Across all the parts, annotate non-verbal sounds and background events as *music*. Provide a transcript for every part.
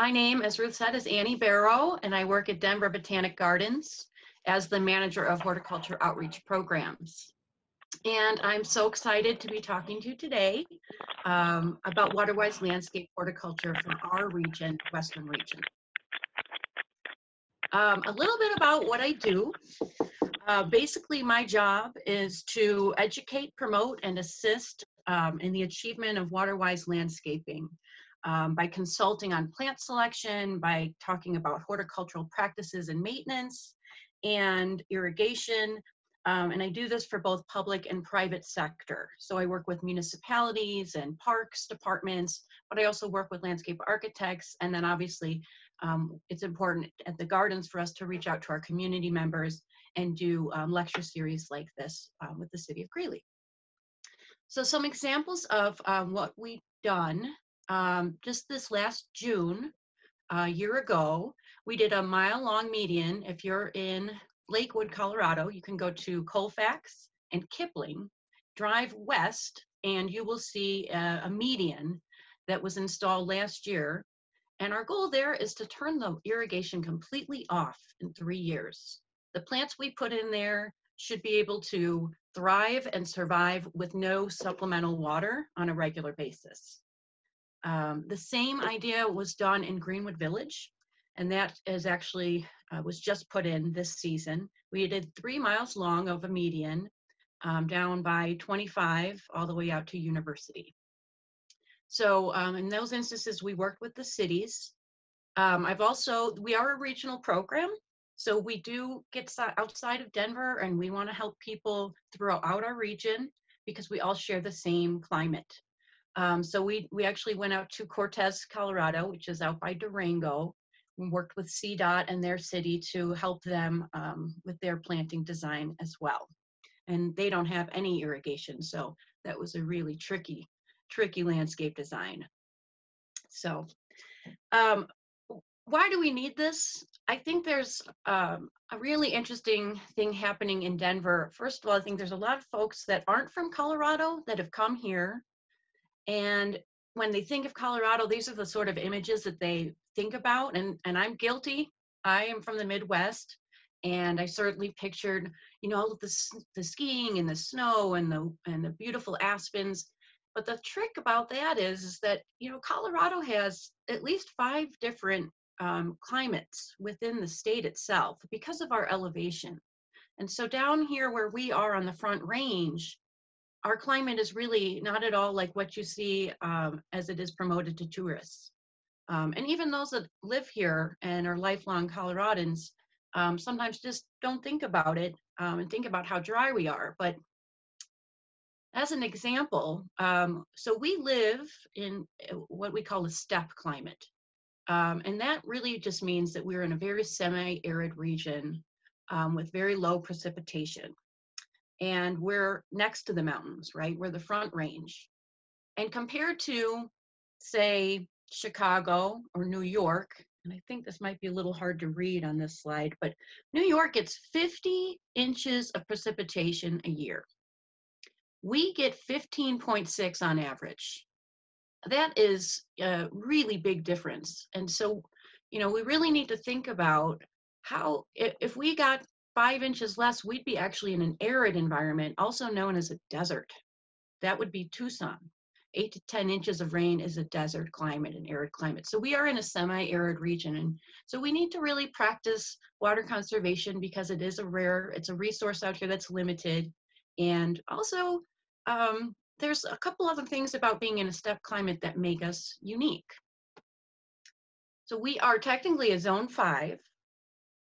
My name, as Ruth said, is Annie Barrow, and I work at Denver Botanic Gardens as the manager of horticulture outreach programs. And I'm so excited to be talking to you today um, about Waterwise landscape horticulture for our region, Western region. Um, a little bit about what I do. Uh, basically, my job is to educate, promote, and assist um, in the achievement of Waterwise landscaping um, by consulting on plant selection, by talking about horticultural practices and maintenance, and irrigation. Um, and I do this for both public and private sector. So I work with municipalities and parks departments, but I also work with landscape architects. And then obviously, um, it's important at the gardens for us to reach out to our community members and do um, lecture series like this um, with the city of Greeley. So some examples of um, what we've done um, just this last June, a year ago, we did a mile long median. If you're in Lakewood, Colorado, you can go to Colfax and Kipling, drive west, and you will see a, a median that was installed last year. And our goal there is to turn the irrigation completely off in three years. The plants we put in there should be able to thrive and survive with no supplemental water on a regular basis. Um, the same idea was done in Greenwood Village, and that is actually uh, was just put in this season. We did three miles long of a median um, down by 25 all the way out to University. So um, in those instances, we worked with the cities. Um, I've also, we are a regional program, so we do get outside of Denver and we wanna help people throughout our region because we all share the same climate. Um, so we, we actually went out to Cortez, Colorado, which is out by Durango, and worked with CDOT and their city to help them um, with their planting design as well. And they don't have any irrigation, so that was a really tricky, tricky landscape design. So um, why do we need this? I think there's um, a really interesting thing happening in Denver. First of all, I think there's a lot of folks that aren't from Colorado that have come here and when they think of Colorado, these are the sort of images that they think about. And, and I'm guilty. I am from the Midwest. And I certainly pictured, you know, the, the skiing and the snow and the, and the beautiful aspens. But the trick about that is, is that, you know, Colorado has at least five different um, climates within the state itself because of our elevation. And so down here where we are on the front range, our climate is really not at all like what you see um, as it is promoted to tourists. Um, and even those that live here and are lifelong Coloradans um, sometimes just don't think about it um, and think about how dry we are. But as an example, um, so we live in uh, what we call a steppe climate. Um, and that really just means that we're in a very semi-arid region with very low precipitation and we're next to the mountains, right? We're the front range. And compared to, say, Chicago or New York, and I think this might be a little hard to read on this slide, but New York gets 50 inches of precipitation a year. We get 15.6 on average. That is a really big difference. And so, you know, we really need to think about how, if we got five inches less, we'd be actually in an arid environment, also known as a desert. That would be Tucson. Eight to 10 inches of rain is a desert climate, an arid climate. So we are in a semi-arid region. And so we need to really practice water conservation because it is a rare, it's a resource out here that's limited. And also, um, there's a couple other things about being in a steppe climate that make us unique. So we are technically a zone five.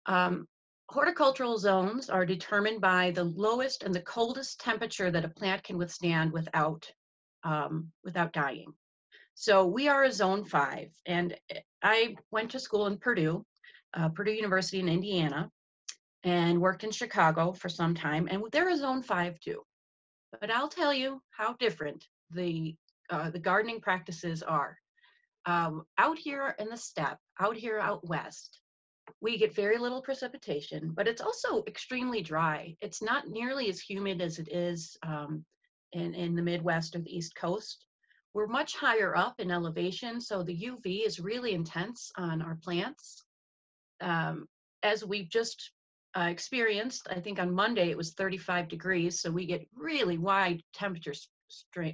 Um, Horticultural zones are determined by the lowest and the coldest temperature that a plant can withstand without, um, without dying. So we are a zone five, and I went to school in Purdue, uh, Purdue University in Indiana, and worked in Chicago for some time, and they're a zone five too. But I'll tell you how different the, uh, the gardening practices are. Um, out here in the steppe, out here out west, we get very little precipitation, but it's also extremely dry. It's not nearly as humid as it is um, in, in the Midwest or the East Coast. we're much higher up in elevation, so the UV is really intense on our plants. Um, as we've just uh, experienced, I think on Monday it was 35 degrees, so we get really wide temperature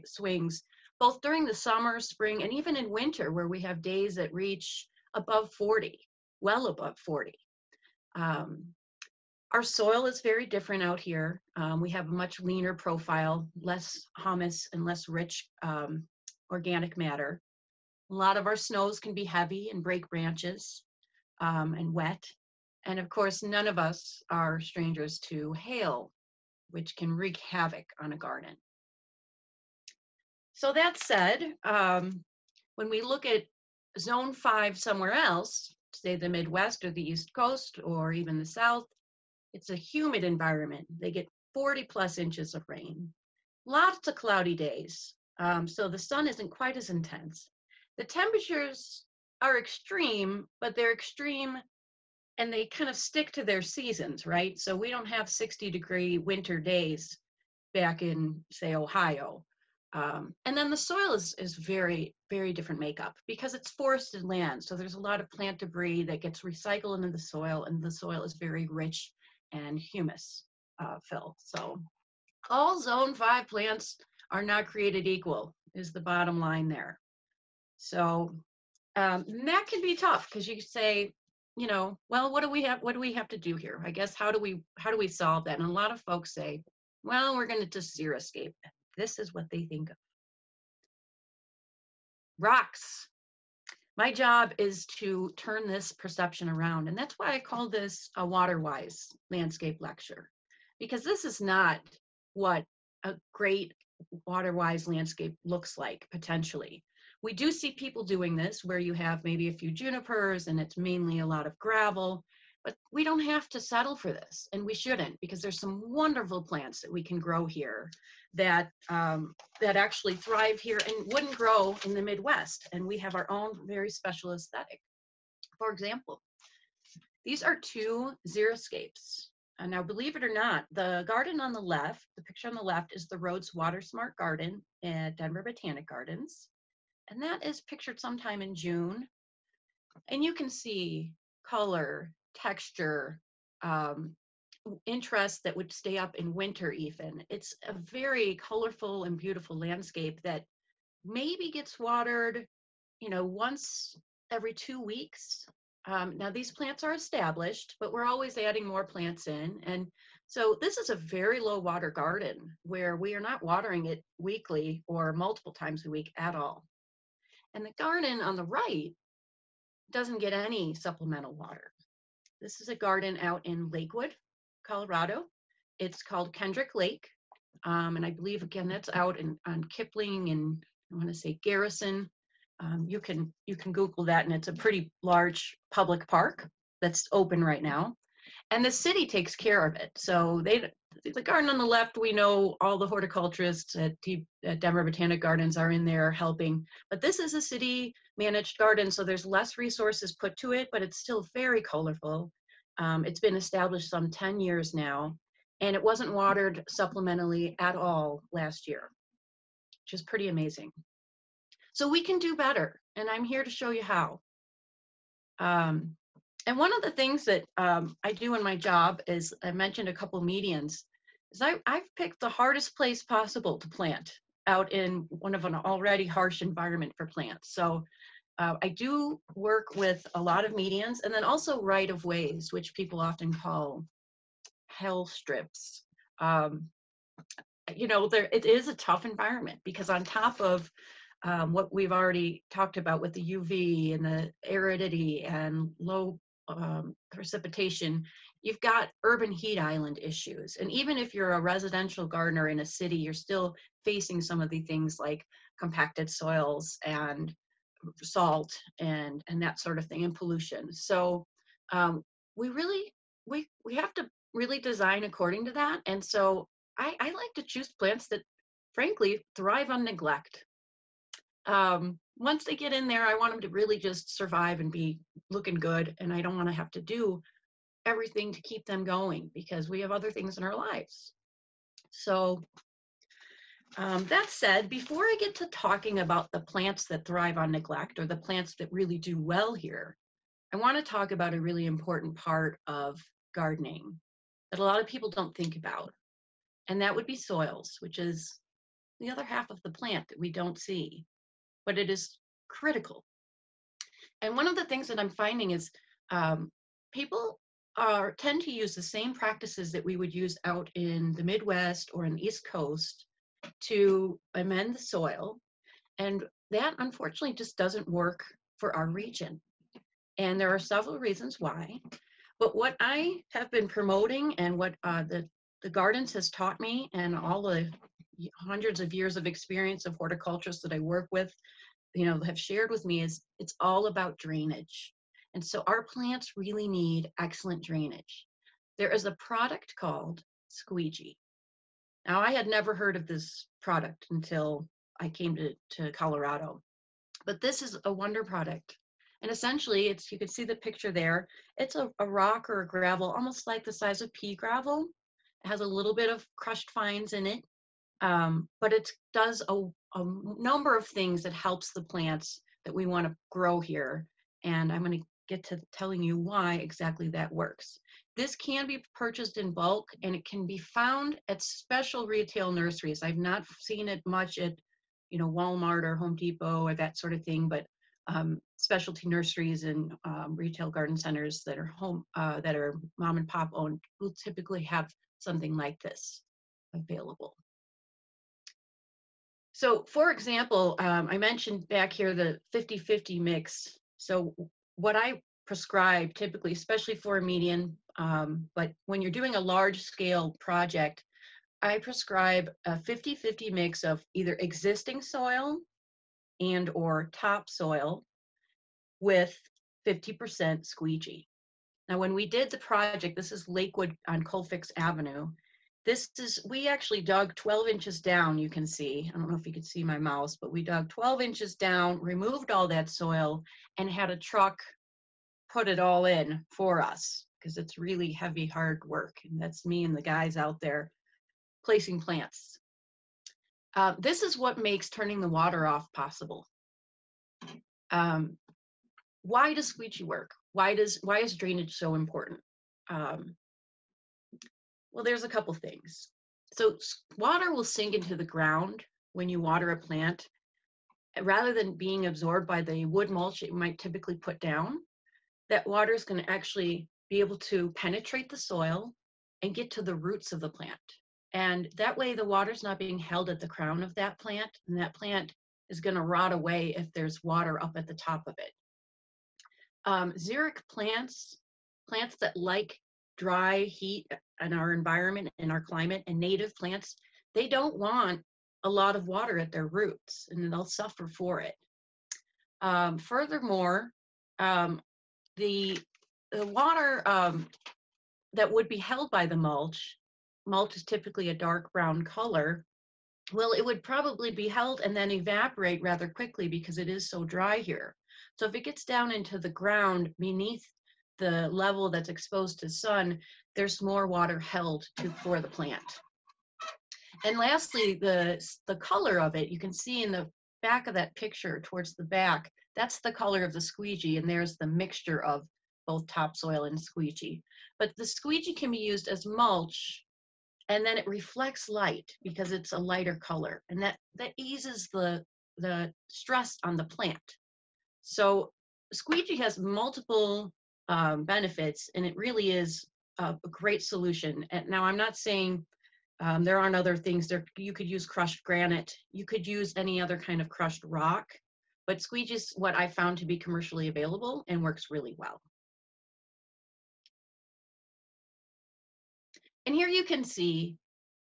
swings, both during the summer, spring, and even in winter, where we have days that reach above 40, well above 40. Um, our soil is very different out here. Um, we have a much leaner profile, less humus and less rich um, organic matter. A lot of our snows can be heavy and break branches um, and wet. And of course, none of us are strangers to hail, which can wreak havoc on a garden. So that said, um, when we look at zone five somewhere else, say the Midwest or the East Coast or even the South, it's a humid environment. They get 40 plus inches of rain, lots of cloudy days. Um, so the sun isn't quite as intense. The temperatures are extreme, but they're extreme and they kind of stick to their seasons, right? So we don't have 60 degree winter days back in, say, Ohio. Um, and then the soil is, is very, very different makeup because it's forested land. So there's a lot of plant debris that gets recycled into the soil, and the soil is very rich and humus uh, fill. So all zone five plants are not created equal is the bottom line there. So um, that can be tough because you say, you know, well, what do we have? What do we have to do here? I guess how do we how do we solve that? And a lot of folks say, well, we're going to just xeriscape. This is what they think of. Rocks. My job is to turn this perception around, and that's why I call this a water-wise landscape lecture, because this is not what a great water-wise landscape looks like potentially. We do see people doing this where you have maybe a few junipers and it's mainly a lot of gravel, but we don't have to settle for this and we shouldn't because there's some wonderful plants that we can grow here that um, that actually thrive here and wouldn't grow in the Midwest. And we have our own very special aesthetic. For example, these are two xeriscapes. Uh, now, believe it or not, the garden on the left, the picture on the left is the Roads Water Smart Garden at Denver Botanic Gardens. And that is pictured sometime in June. And you can see color, texture, um, interest that would stay up in winter even. It's a very colorful and beautiful landscape that maybe gets watered, you know, once every two weeks. Um, now these plants are established, but we're always adding more plants in. And so this is a very low water garden where we are not watering it weekly or multiple times a week at all. And the garden on the right doesn't get any supplemental water. This is a garden out in Lakewood, Colorado. It's called Kendrick Lake. Um, and I believe, again, that's out in, on Kipling and I want to say Garrison. Um, you can you can Google that, and it's a pretty large public park that's open right now. And the city takes care of it. So they the garden on the left, we know all the horticulturists at, T, at Denver Botanic Gardens are in there helping. But this is a city managed garden, so there's less resources put to it, but it's still very colorful. Um, it's been established some 10 years now, and it wasn't watered supplementally at all last year, which is pretty amazing. So we can do better, and I'm here to show you how. Um, and one of the things that um, I do in my job is I mentioned a couple medians, is I, I've picked the hardest place possible to plant out in one of an already harsh environment for plants. So uh, I do work with a lot of medians and then also right of ways, which people often call hell strips. Um, you know, there it is a tough environment because on top of um, what we've already talked about with the UV and the aridity and low um, precipitation, you've got urban heat island issues. And even if you're a residential gardener in a city, you're still facing some of the things like compacted soils and salt and and that sort of thing and pollution. So um, we really we we have to really design according to that and so I, I like to choose plants that frankly thrive on neglect. Um, once they get in there i want them to really just survive and be looking good and i don't want to have to do everything to keep them going because we have other things in our lives. So Um, that said, before I get to talking about the plants that thrive on neglect or the plants that really do well here, I want to talk about a really important part of gardening that a lot of people don't think about. And that would be soils, which is the other half of the plant that we don't see, but it is critical. And one of the things that I'm finding is um, people are tend to use the same practices that we would use out in the Midwest or in the East Coast to amend the soil. And that unfortunately just doesn't work for our region. And there are several reasons why. But what I have been promoting and what uh, the, the Gardens has taught me and all the hundreds of years of experience of horticulturists that I work with, you know, have shared with me is it's all about drainage. And so our plants really need excellent drainage. There is a product called Squeegee. Now, I had never heard of this product until I came to, to Colorado. But this is a wonder product. And essentially, it's you can see the picture there. It's a, a rock or a gravel, almost like the size of pea gravel. It has a little bit of crushed fines in it, um, but it does a, a number of things that helps the plants that we want to grow here. And I'm going to get to telling you why exactly that works. This can be purchased in bulk and it can be found at special retail nurseries. I've not seen it much at, you know, Walmart or Home Depot or that sort of thing, but um, specialty nurseries and um, retail garden centers that are home, uh, that are mom and pop owned will typically have something like this available. So for example, um, I mentioned back here the 50-50 mix. So what I prescribe typically, especially for a median, um, but when you're doing a large scale project, I prescribe a 50-50 mix of either existing soil and or topsoil with 50% squeegee. Now, when we did the project, this is Lakewood on Colfax Avenue. This is, we actually dug 12 inches down, you can see. I don't know if you can see my mouse, but we dug 12 inches down, removed all that soil, and had a truck put it all in for us because it's really heavy, hard work. And that's me and the guys out there placing plants. Uh, this is what makes turning the water off possible. Um, why does squeegee work? Why does why is drainage so important? Um, well, there's a couple things. So water will sink into the ground when you water a plant, rather than being absorbed by the wood mulch it might typically put down that water is going to actually be able to penetrate the soil and get to the roots of the plant. And that way the water's not being held at the crown of that plant, and that plant is going to rot away if there's water up at the top of it. Um, xeric plants, plants that like dry heat in our environment, in our climate, and native plants, they don't want a lot of water at their roots, and they'll suffer for it. Um, furthermore, um, the, the water um, that would be held by the mulch, mulch is typically a dark brown color, well, it would probably be held and then evaporate rather quickly because it is so dry here. So if it gets down into the ground beneath the level that's exposed to sun, there's more water held to, for the plant. And lastly, the, the color of it, you can see in the back of that picture towards the back, that's the color of the squeegee, and there's the mixture of both topsoil and squeegee. But the squeegee can be used as mulch, and then it reflects light because it's a lighter color, and that, that eases the, the stress on the plant. So squeegee has multiple um, benefits, and it really is a, a great solution. And now I'm not saying um, there aren't other things there. You could use crushed granite. You could use any other kind of crushed rock. But squeegee is what I found to be commercially available and works really well. And here you can see,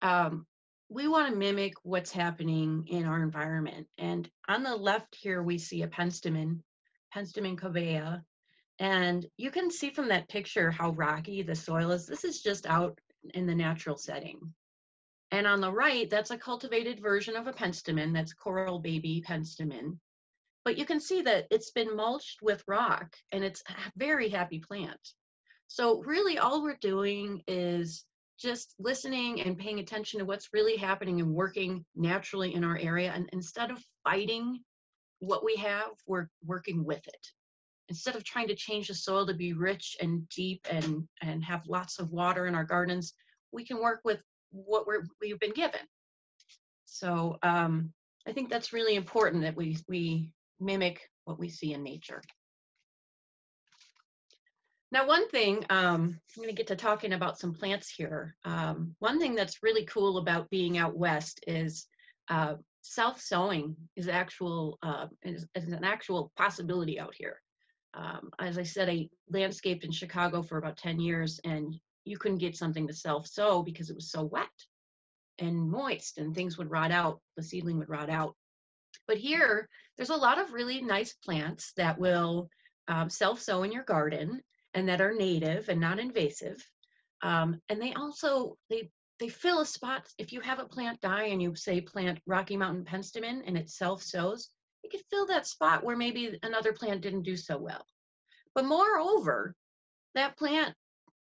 um, we want to mimic what's happening in our environment. And on the left here, we see a penstemon, penstemon cobaea. And you can see from that picture how rocky the soil is. This is just out in the natural setting. And on the right, that's a cultivated version of a penstemon. That's coral baby penstemon. But you can see that it's been mulched with rock and it's a very happy plant. So really all we're doing is just listening and paying attention to what's really happening and working naturally in our area. And instead of fighting what we have, we're working with it. Instead of trying to change the soil to be rich and deep and, and have lots of water in our gardens, we can work with what we're, we've been given. So um, I think that's really important that we, we mimic what we see in nature. Now, one thing, um, I'm going to get to talking about some plants here. Um, one thing that's really cool about being out west is uh, self-sowing is actual uh, is, is, an actual possibility out here. Um, as I said, I landscaped in Chicago for about 10 years, and you couldn't get something to self-sow because it was so wet and moist, and things would rot out. The seedling would rot out. But here, there's a lot of really nice plants that will um, self-sow in your garden and that are native and not invasive. Um, and they also, they, they fill a spot. If you have a plant die and you say plant Rocky Mountain penstemon and it self-sows, it can fill that spot where maybe another plant didn't do so well. But moreover, that plant,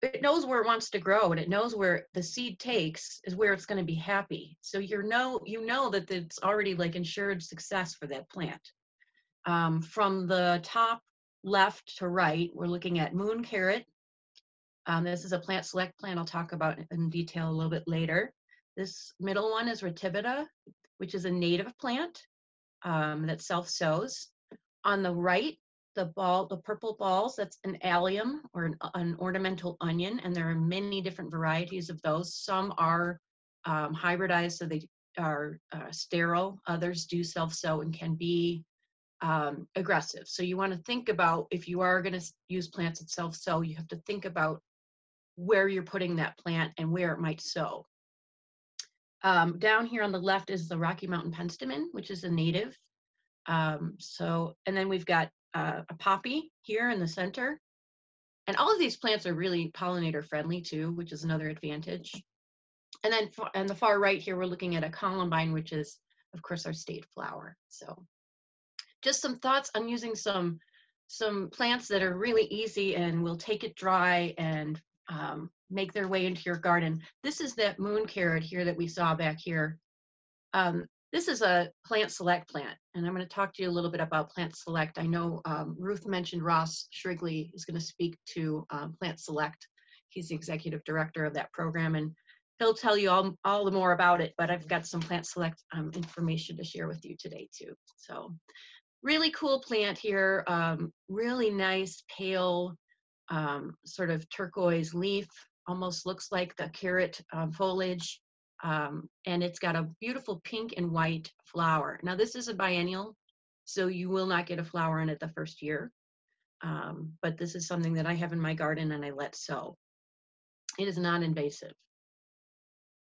it knows where it wants to grow and it knows where the seed takes is where it's going to be happy. So you know, you know that it's already like ensured success for that plant. Um, from the top left to right, we're looking at moon carrot. Um, this is a plant select plant I'll talk about in detail a little bit later. This middle one is Ratibida, which is a native plant um, that self-sows. On the right, the ball, the purple balls, that's an allium or an, an, ornamental onion, and there are many different varieties of those. Some are um, hybridized, so they are uh, sterile. Others do self-sow and can be um, aggressive. So you want to think about if you are going to use plants that self-sow, you have to think about where you're putting that plant and where it might sow. Um, down here on the left is the Rocky Mountain penstemon, which is a native. Um, so, and then we've got uh, a poppy here in the center. And all of these plants are really pollinator friendly too, which is another advantage. And then on the far right here, we're looking at a columbine, which is, of course, our state flower. So just some thoughts on using some some plants that are really easy and will take it dry and um, make their way into your garden. This is that moon carrot here that we saw back here. Um, this is a plant select plant, and I'm going to talk to you a little bit about plant select. I know um, Ruth mentioned Ross Shrigley is going to speak to um, plant select. He's the executive director of that program, and he'll tell you all, all the more about it, but I've got some plant select um, information to share with you today too. So really cool plant here, um, really nice pale um, sort of turquoise leaf, almost looks like the carrot um, foliage. Um, and it's got a beautiful pink and white flower. Now this is a biennial, so you will not get a flower in it the first year. Um, but this is something that I have in my garden and I let sow. It is non-invasive.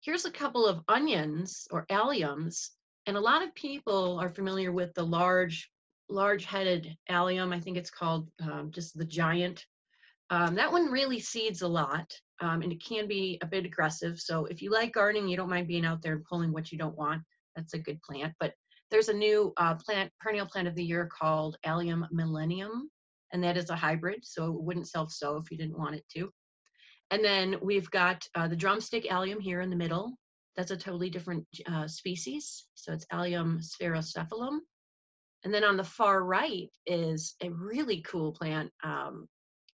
Here's a couple of onions or alliums and a lot of people are familiar with the large, large-headed allium. I think it's called um, just the giant. Um, that one really seeds a lot, um, and it can be a bit aggressive. So if you like gardening, you don't mind being out there and pulling what you don't want. That's a good plant. But there's a new uh, plant, perennial plant of the year called Allium millennium, and that is a hybrid, so it wouldn't self-sow if you didn't want it to. And then we've got uh, the drumstick allium here in the middle, that's a totally different uh, species. So it's Allium sphaerocephalum. And then on the far right is a really cool plant. Um,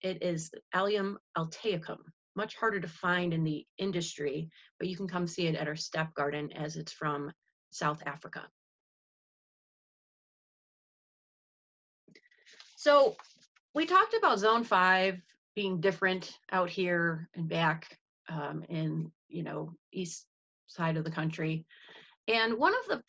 it is Allium altaicum, much harder to find in the industry, but you can come see it at our Steppe garden as it's from South Africa. So we talked about zone five being different out here and back um, in, you know, East side of the country. And one of the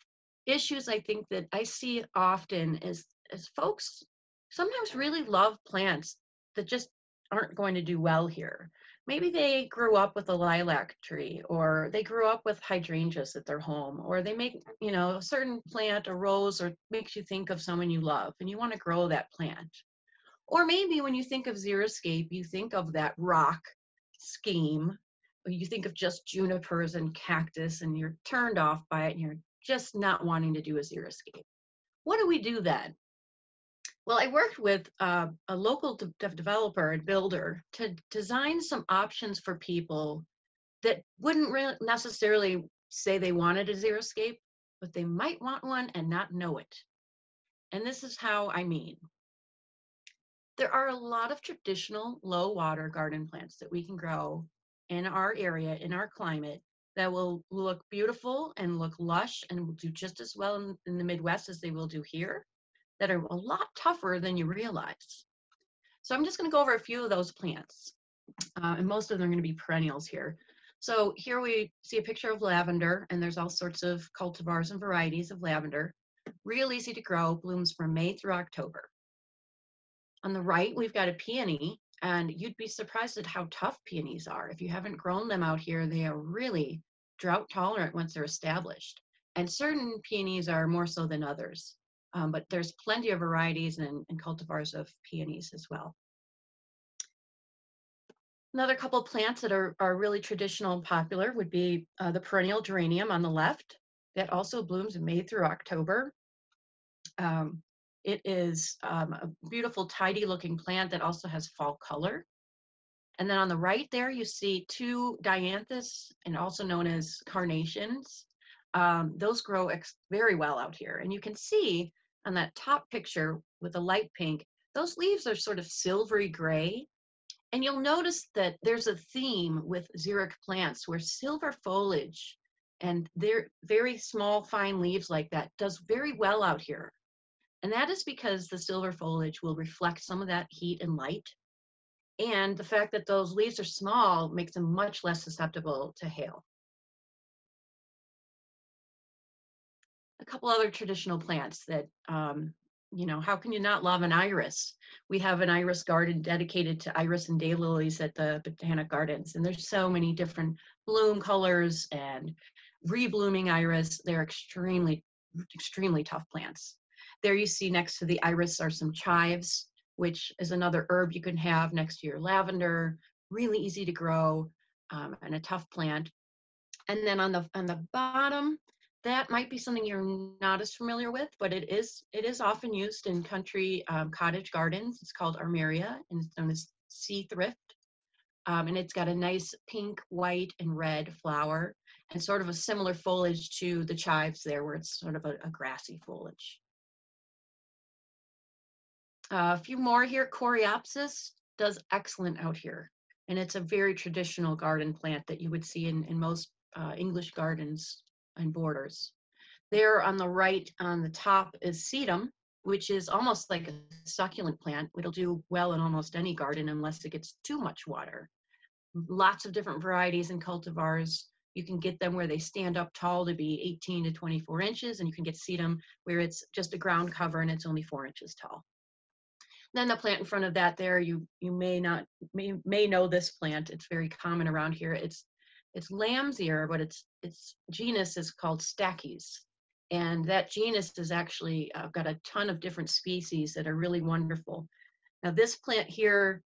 issues I think that I see often is, is folks sometimes really love plants that just aren't going to do well here. Maybe they grew up with a lilac tree or they grew up with hydrangeas at their home or they make, you know, a certain plant, a rose, or makes you think of someone you love and you want to grow that plant. Or maybe when you think of xeriscape, you think of that rock scheme or you think of just junipers and cactus and you're turned off by it and you're just not wanting to do a xeriscape. What do we do then? Well, I worked with uh, a local de developer and builder to design some options for people that wouldn't really necessarily say they wanted a xeriscape, but they might want one and not know it. And this is how I mean. There are a lot of traditional low water garden plants that we can grow in our area, in our climate, that will look beautiful and look lush and will do just as well in, in the Midwest as they will do here, that are a lot tougher than you realize. So I'm just going to go over a few of those plants. Uh, and most of them are going to be perennials here. So here we see a picture of lavender, and there's all sorts of cultivars and varieties of lavender. Real easy to grow, blooms from May through October. On the right, we've got a peony, and you'd be surprised at how tough peonies are. If you haven't grown them out here, they are really drought tolerant once they're established. And certain peonies are more so than others. Um, but there's plenty of varieties and, and cultivars of peonies as well. Another couple plants that are, are really traditional and popular would be uh, the perennial geranium on the left. That also blooms May through October. Um, it is um, a beautiful, tidy looking plant that also has fall color. And then on the right there, you see two dianthus, and also known as carnations. Um, those grow very well out here. And you can see on that top picture with the light pink, those leaves are sort of silvery gray. And you'll notice that there's a theme with xeric plants where silver foliage and their very small, fine leaves like that does very well out here. And that is because the silver foliage will reflect some of that heat and light. And the fact that those leaves are small makes them much less susceptible to hail. a couple other traditional plants that, um, you know, how can you not love an iris? We have an iris garden dedicated to iris and daylilies at the Botanic Gardens, and there's so many different bloom colors and reblooming iris. They're extremely, extremely tough plants. There you see next to the iris are some chives, which is another herb you can have next to your lavender, really easy to grow um, and a tough plant. And then on the on the bottom, that might be something you're not as familiar with, but it is it is often used in country um, cottage gardens. It's called armeria, and it's known as sea thrift. Um, and it's got a nice pink, white, and red flower, and sort of a similar foliage to the chives there, where it's sort of a, a grassy foliage. Uh, a few more here. Coreopsis does excellent out here, and it's a very traditional garden plant that you would see in, in most uh, English gardens and borders. There on the right on the top is sedum, which is almost like a succulent plant. It'll do well in almost any garden unless it gets too much water. Lots of different varieties and cultivars. You can get them where they stand up tall to be 18 to 24 inches, and you can get sedum where it's just a ground cover and it's only four inches tall. Then the plant in front of that there, you you may not may, may know this plant. It's very common around here. It's it's lamb's ear, but its its genus is called Stachys. And that genus has actually uh, got a ton of different species that are really wonderful. Now this plant here,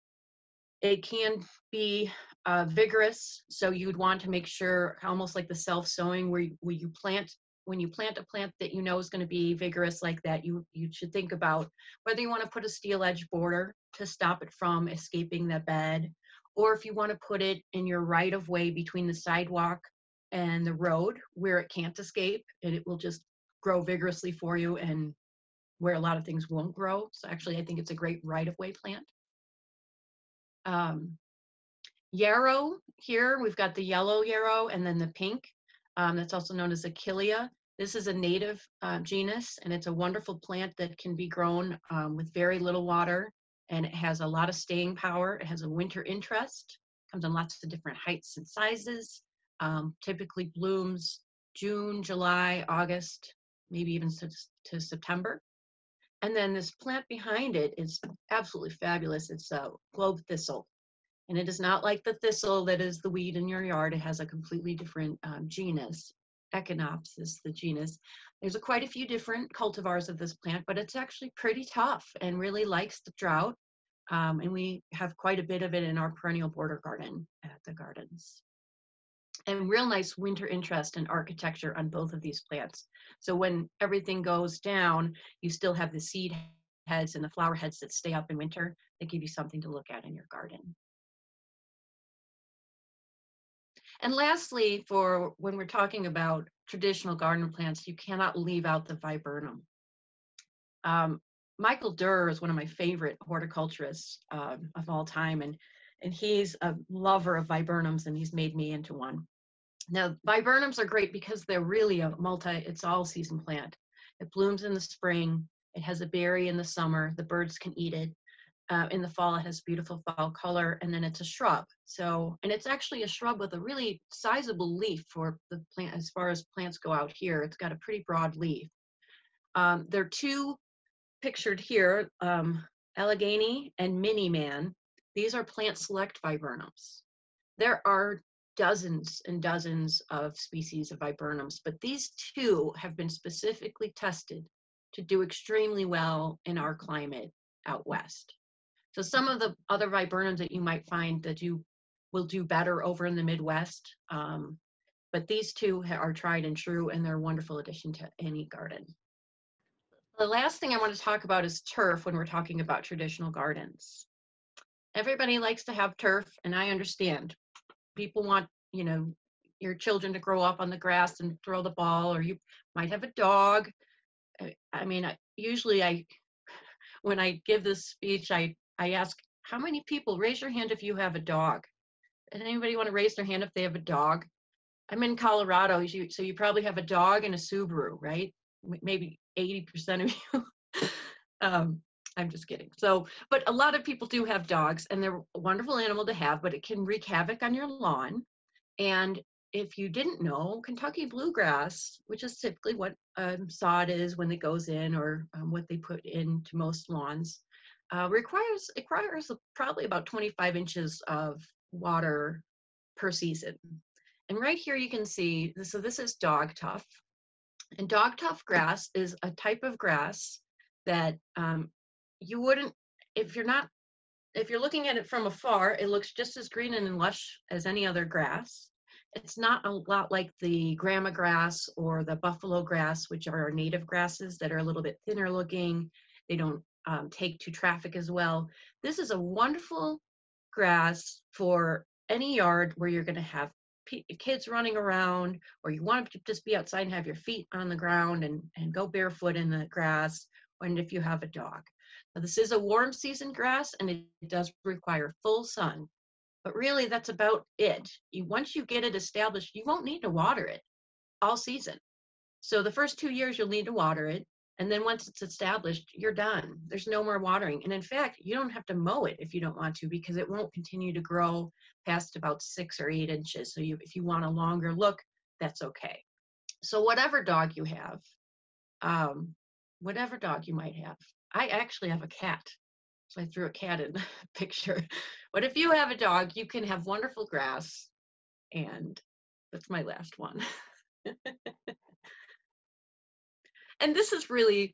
it can be uh, vigorous, so you'd want to make sure, almost like the self-sowing, where you, where you plant when you plant a plant that you know is going to be vigorous like that, you you should think about whether you want to put a steel edge border to stop it from escaping the bed, or if you want to put it in your right of way between the sidewalk and the road where it can't escape and it will just grow vigorously for you and where a lot of things won't grow. So actually, I think it's a great right of way plant. Um, yarrow here, we've got the yellow yarrow and then the pink. Um, that's also known as Achillea. This is a native uh, genus and it's a wonderful plant that can be grown um, with very little water and it has a lot of staying power. It has a winter interest, comes in lots of different heights and sizes, um, typically blooms June, July, August, maybe even to, to September. And then this plant behind it is absolutely fabulous. It's a globe thistle. And it is not like the thistle that is the weed in your yard. It has a completely different um, genus. Echinops is the genus. There's a, quite a few different cultivars of this plant, but it's actually pretty tough and really likes the drought. Um, and we have quite a bit of it in our perennial border garden at the gardens. And real nice winter interest and architecture on both of these plants. So when everything goes down, you still have the seed heads and the flower heads that stay up in winter that give you something to look at in your garden. And lastly, for when we're talking about traditional garden plants, you cannot leave out the viburnum. Um, Michael Dirr is one of my favorite horticulturists um, of all time, and and he's a lover of viburnums, and he's made me into one. Now, viburnums are great because they're really a multi, it's all season plant. It blooms in the spring, it has a berry in the summer, the birds can eat it. Uh, in the fall, it has beautiful fall color, and then it's a shrub. So, and it's actually a shrub with a really sizable leaf for the plant, as far as plants go out here. It's got a pretty broad leaf. Um, there are two pictured here, um, Allegheny and Mini Man. These are plant select viburnums. There are dozens and dozens of species of viburnums, but these two have been specifically tested to do extremely well in our climate out west. So some of the other viburnums that you might find that you will do better over in the Midwest, um, but these two are tried and true and they're a wonderful addition to any garden. The last thing I want to talk about is turf when we're talking about traditional gardens. Everybody likes to have turf and I understand. People want, you know, your children to grow up on the grass and throw the ball or you might have a dog. I mean, usually I *laughs* when I give this speech, I I ask, how many people, raise your hand if you have a dog. And anybody want to raise their hand if they have a dog? I'm in Colorado, so you probably have a dog and a Subaru, right? Maybe 80% of you. *laughs* um, I'm just kidding. So, but a lot of people do have dogs and they're a wonderful animal to have, but it can wreak havoc on your lawn. And if you didn't know, Kentucky bluegrass, which is typically what um, sod is when it goes in or um, what they put into most lawns, uh, requires requires probably about 25 inches of water per season. And right here you can see, so this is dog tuff. And dog tuff grass is a type of grass that um, you wouldn't, if you're not, if you're looking at it from afar, it looks just as green and lush as any other grass. It's not a lot like the grama grass or the buffalo grass, which are our native grasses that are a little bit thinner looking. They don't um, take to traffic as well. This is a wonderful grass for any yard where you're going to have kids running around or you want to just be outside and have your feet on the ground and, and go barefoot in the grass and if you have a dog. Now, this is a warm season grass and it, it does require full sun, but really that's about it. You, once you get it established, you won't need to water it all season. So the first two years you'll need to water it. And then once it's established, you're done. There's no more watering. And in fact, you don't have to mow it if you don't want to because it won't continue to grow past about six or eight inches. So you, if you want a longer look, that's okay. So whatever dog you have, um, whatever dog you might have. I actually have a cat. So I threw a cat in *laughs* the picture. But if you have a dog, you can have wonderful grass. And that's my last one. *laughs* and this is really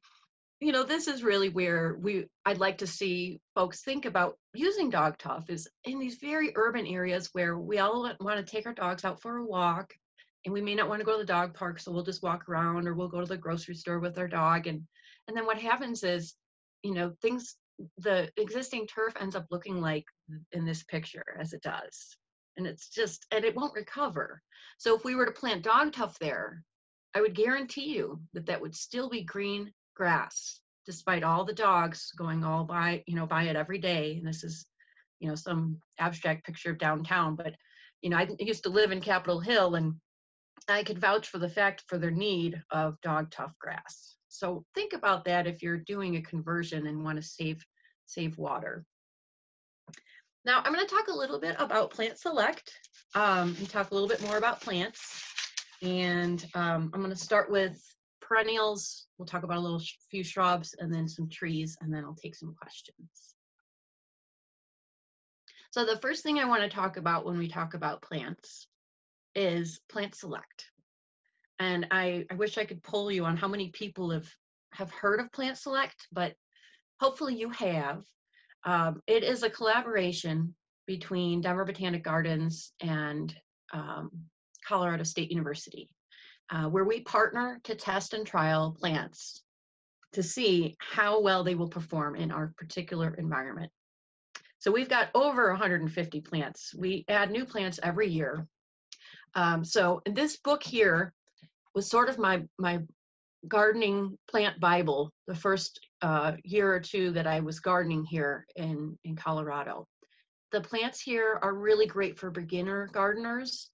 you know this is really where we i'd like to see folks think about using dog tuff is in these very urban areas where we all want to take our dogs out for a walk and we may not want to go to the dog park so we'll just walk around or we'll go to the grocery store with our dog and and then what happens is you know things the existing turf ends up looking like in this picture as it does and it's just and it won't recover. So if we were to plant dog tuff there I would guarantee you that that would still be green grass, despite all the dogs going all by, you know, by it every day. And this is, you know, some abstract picture of downtown, but you know, I used to live in Capitol Hill and I could vouch for the fact for their need of dog tuff grass. So think about that if you're doing a conversion and want to save save water. Now I'm going to talk a little bit about Plant Select um, and talk a little bit more about plants. And um, I'm going to start with perennials. We'll talk about a little few shrubs and then some trees, and then I'll take some questions. So the first thing I want to talk about when we talk about plants is plant select. And I, I wish I could pull you on how many people have, have heard of plant select, but hopefully you have. Um, it is a collaboration between Denver Botanic Gardens and um, Colorado State University, uh, where we partner to test and trial plants to see how well they will perform in our particular environment. So we've got over 150 plants. We add new plants every year. Um, so this book here was sort of my my gardening plant bible the first uh, year or two that I was gardening here in in Colorado. The plants here are really great for beginner gardeners,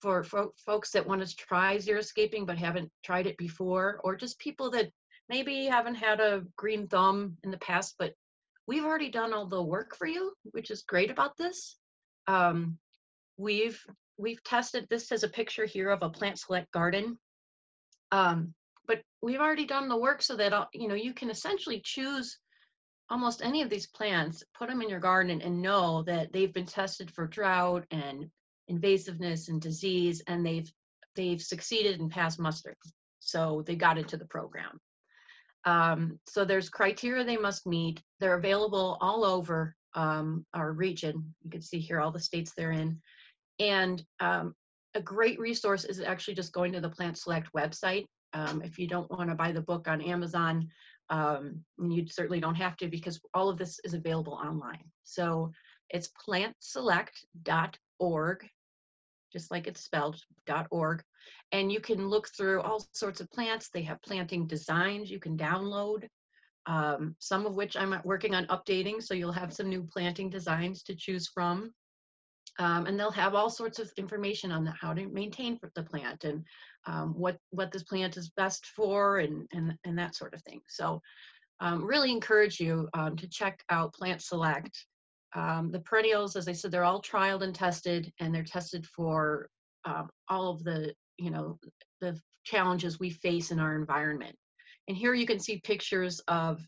for fo- folks that want to try xeriscaping but haven't tried it before, or just people that maybe haven't had a green thumb in the past, but we've already done all the work for you, which is great about this. Um, we've we've tested this as a picture here of a plant select garden. Um, but we've already done the work so that uh, you know you can essentially choose almost any of these plants, put them in your garden and know that they've been tested for drought and invasiveness and disease and they've they've succeeded and passed muster. So they got into the program. Um, so there's criteria they must meet. They're available all over um, our region. You can see here all the states they're in. And um, a great resource is actually just going to the Plant Select website. Um, if you don't want to buy the book on Amazon, um, you certainly don't have to because all of this is available online. So it's plantselect.org, just like it's spelled, dot .org. And you can look through all sorts of plants. They have planting designs you can download, um, some of which I'm working on updating. So you'll have some new planting designs to choose from. Um, and they'll have all sorts of information on the, how to maintain the plant and um, what what this plant is best for and and, and that sort of thing. So um, really encourage you um, to check out Plant Select. Um, the perennials, as I said, they're all trialed and tested, and they're tested for um, all of the you know the challenges we face in our environment. And here you can see pictures of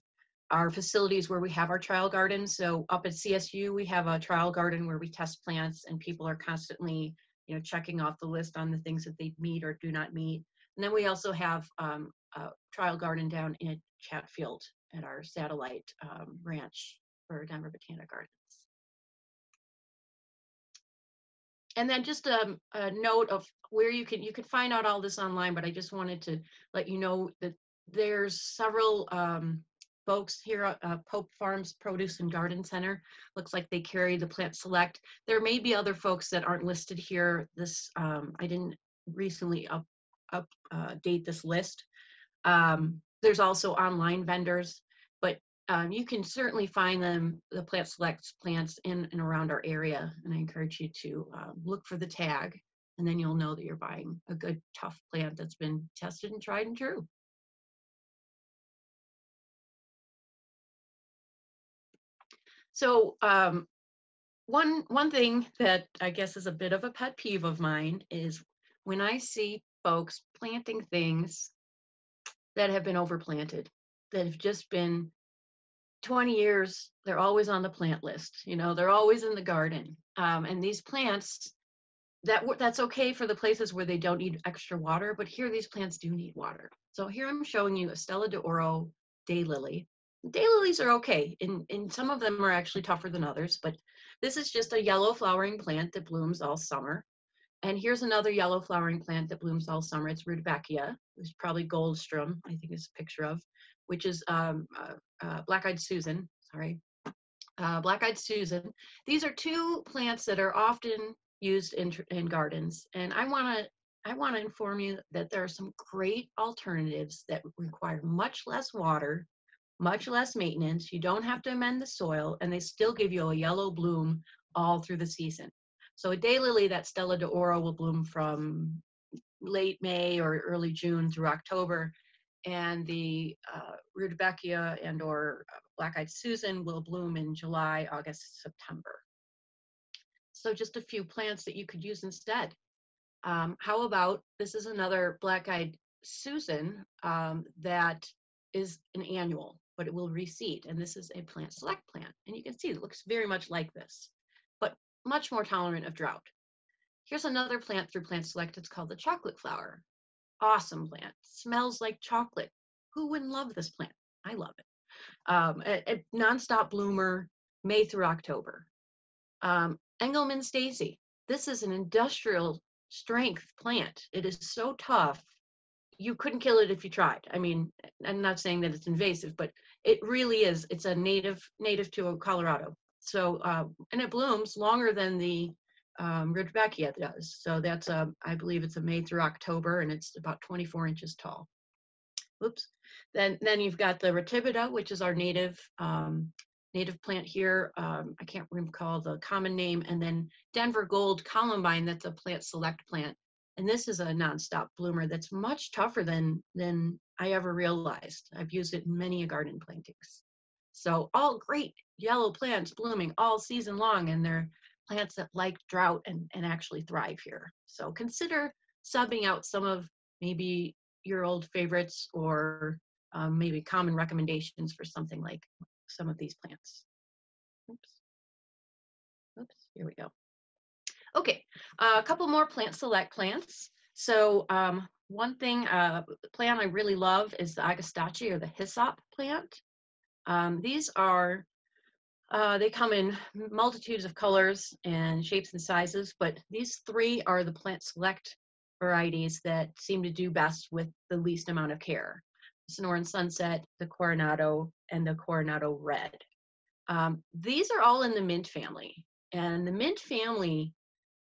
our facilities where we have our trial gardens. So up at CSU, we have a trial garden where we test plants and people are constantly, you know, checking off the list on the things that they meet or do not meet. And then we also have um, a trial garden down in Chatfield at our satellite um, ranch for Denver Botanic Gardens. And then just a, um, a note of where you can you can find out all this online, but I just wanted to let you know that there's several um, folks here at uh, Pope Farms Produce and Garden Center. Looks like they carry the Plant Select. There may be other folks that aren't listed here. This um, I didn't recently up update uh, this list. Um, there's also online vendors, um, you can certainly find them, the Plant Selects plants in and around our area. And I encourage you to um, look for the tag and then you'll know that you're buying a good tough plant that's been tested and tried and true. So um, one one thing that I guess is a bit of a pet peeve of mine is when I see folks planting things that have been overplanted, that have just been 20 years, they're always on the plant list. You know, they're always in the garden. Um, and these plants, that that's okay for the places where they don't need extra water, but here these plants do need water. So here I'm showing you a Stella de Oro daylily. Daylilies are okay, and, and some of them are actually tougher than others, but this is just a yellow flowering plant that blooms all summer. And here's another yellow flowering plant that blooms all summer. It's Rudbeckia. It's probably Goldsturm, I think is a picture of, which is um, uh, uh, Black-Eyed Susan, sorry. Uh, Black-Eyed Susan. These are two plants that are often used in, in gardens. And I wanna, I wanna inform you that there are some great alternatives that require much less water much less maintenance. You don't have to amend the soil, and they still give you a yellow bloom all through the season. So a daylily, that Stella de Oro, will bloom from late May or early June through October, and the uh, Rudbeckia and or uh, Black-Eyed Susan will bloom in July, August, September. So just a few plants that you could use instead. Um, how about, this is another Black-Eyed Susan um, that is an annual but it will reseed. And this is a plant select plant. And you can see it looks very much like this, but much more tolerant of drought. Here's another plant through Plant Select. It's called the chocolate flower. Awesome plant. Smells like chocolate. Who wouldn't love this plant? I love it. Um, a, a nonstop bloomer, May through October. Um, Engelmann's daisy. This is an industrial strength plant. It is so tough you couldn't kill it if you tried. I mean, I'm not saying that it's invasive, but it really is. It's a native native to Colorado. So uh, and it blooms longer than the um, Rudbeckia does. So that's a, I believe it's a May through October, and it's about 24 inches tall. Oops. Then then you've got the Ratibida, which is our native um, native plant here. Um, I can't recall the common name. And then Denver Gold Columbine, that's a plant select plant. And this is a nonstop bloomer that's much tougher than than I ever realized. I've used it in many a garden plantings. So all great yellow plants blooming all season long, and they're plants that like drought and, and actually thrive here. So consider subbing out some of maybe your old favorites or um, maybe common recommendations for something like some of these plants. Oops. Oops, here we go. Okay, uh, a couple more plant select plants. So um, one thing, uh, plant I really love is the Agastache or the hyssop plant. Um, these are uh, they come in multitudes of colors and shapes and sizes, but these three are the plant select varieties that seem to do best with the least amount of care. Sonoran Sunset, the Coronado, and the Coronado Red. Um, these are all in the mint family, and the mint family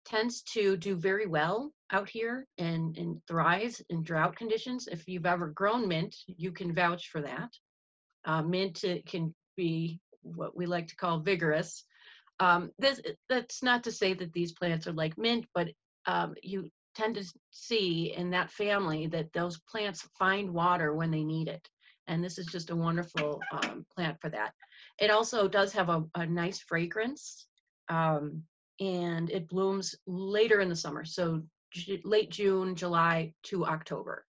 tends to do very well out here and, and thrives in drought conditions. If you've ever grown mint, you can vouch for that. Uh, mint can be what we like to call vigorous. Um, this, that's not to say that these plants are like mint, but um, you tend to see in that family that those plants find water when they need it. And this is just a wonderful um, plant for that. It also does have a, a nice fragrance um, and it blooms later in the summer. So late June, July to October.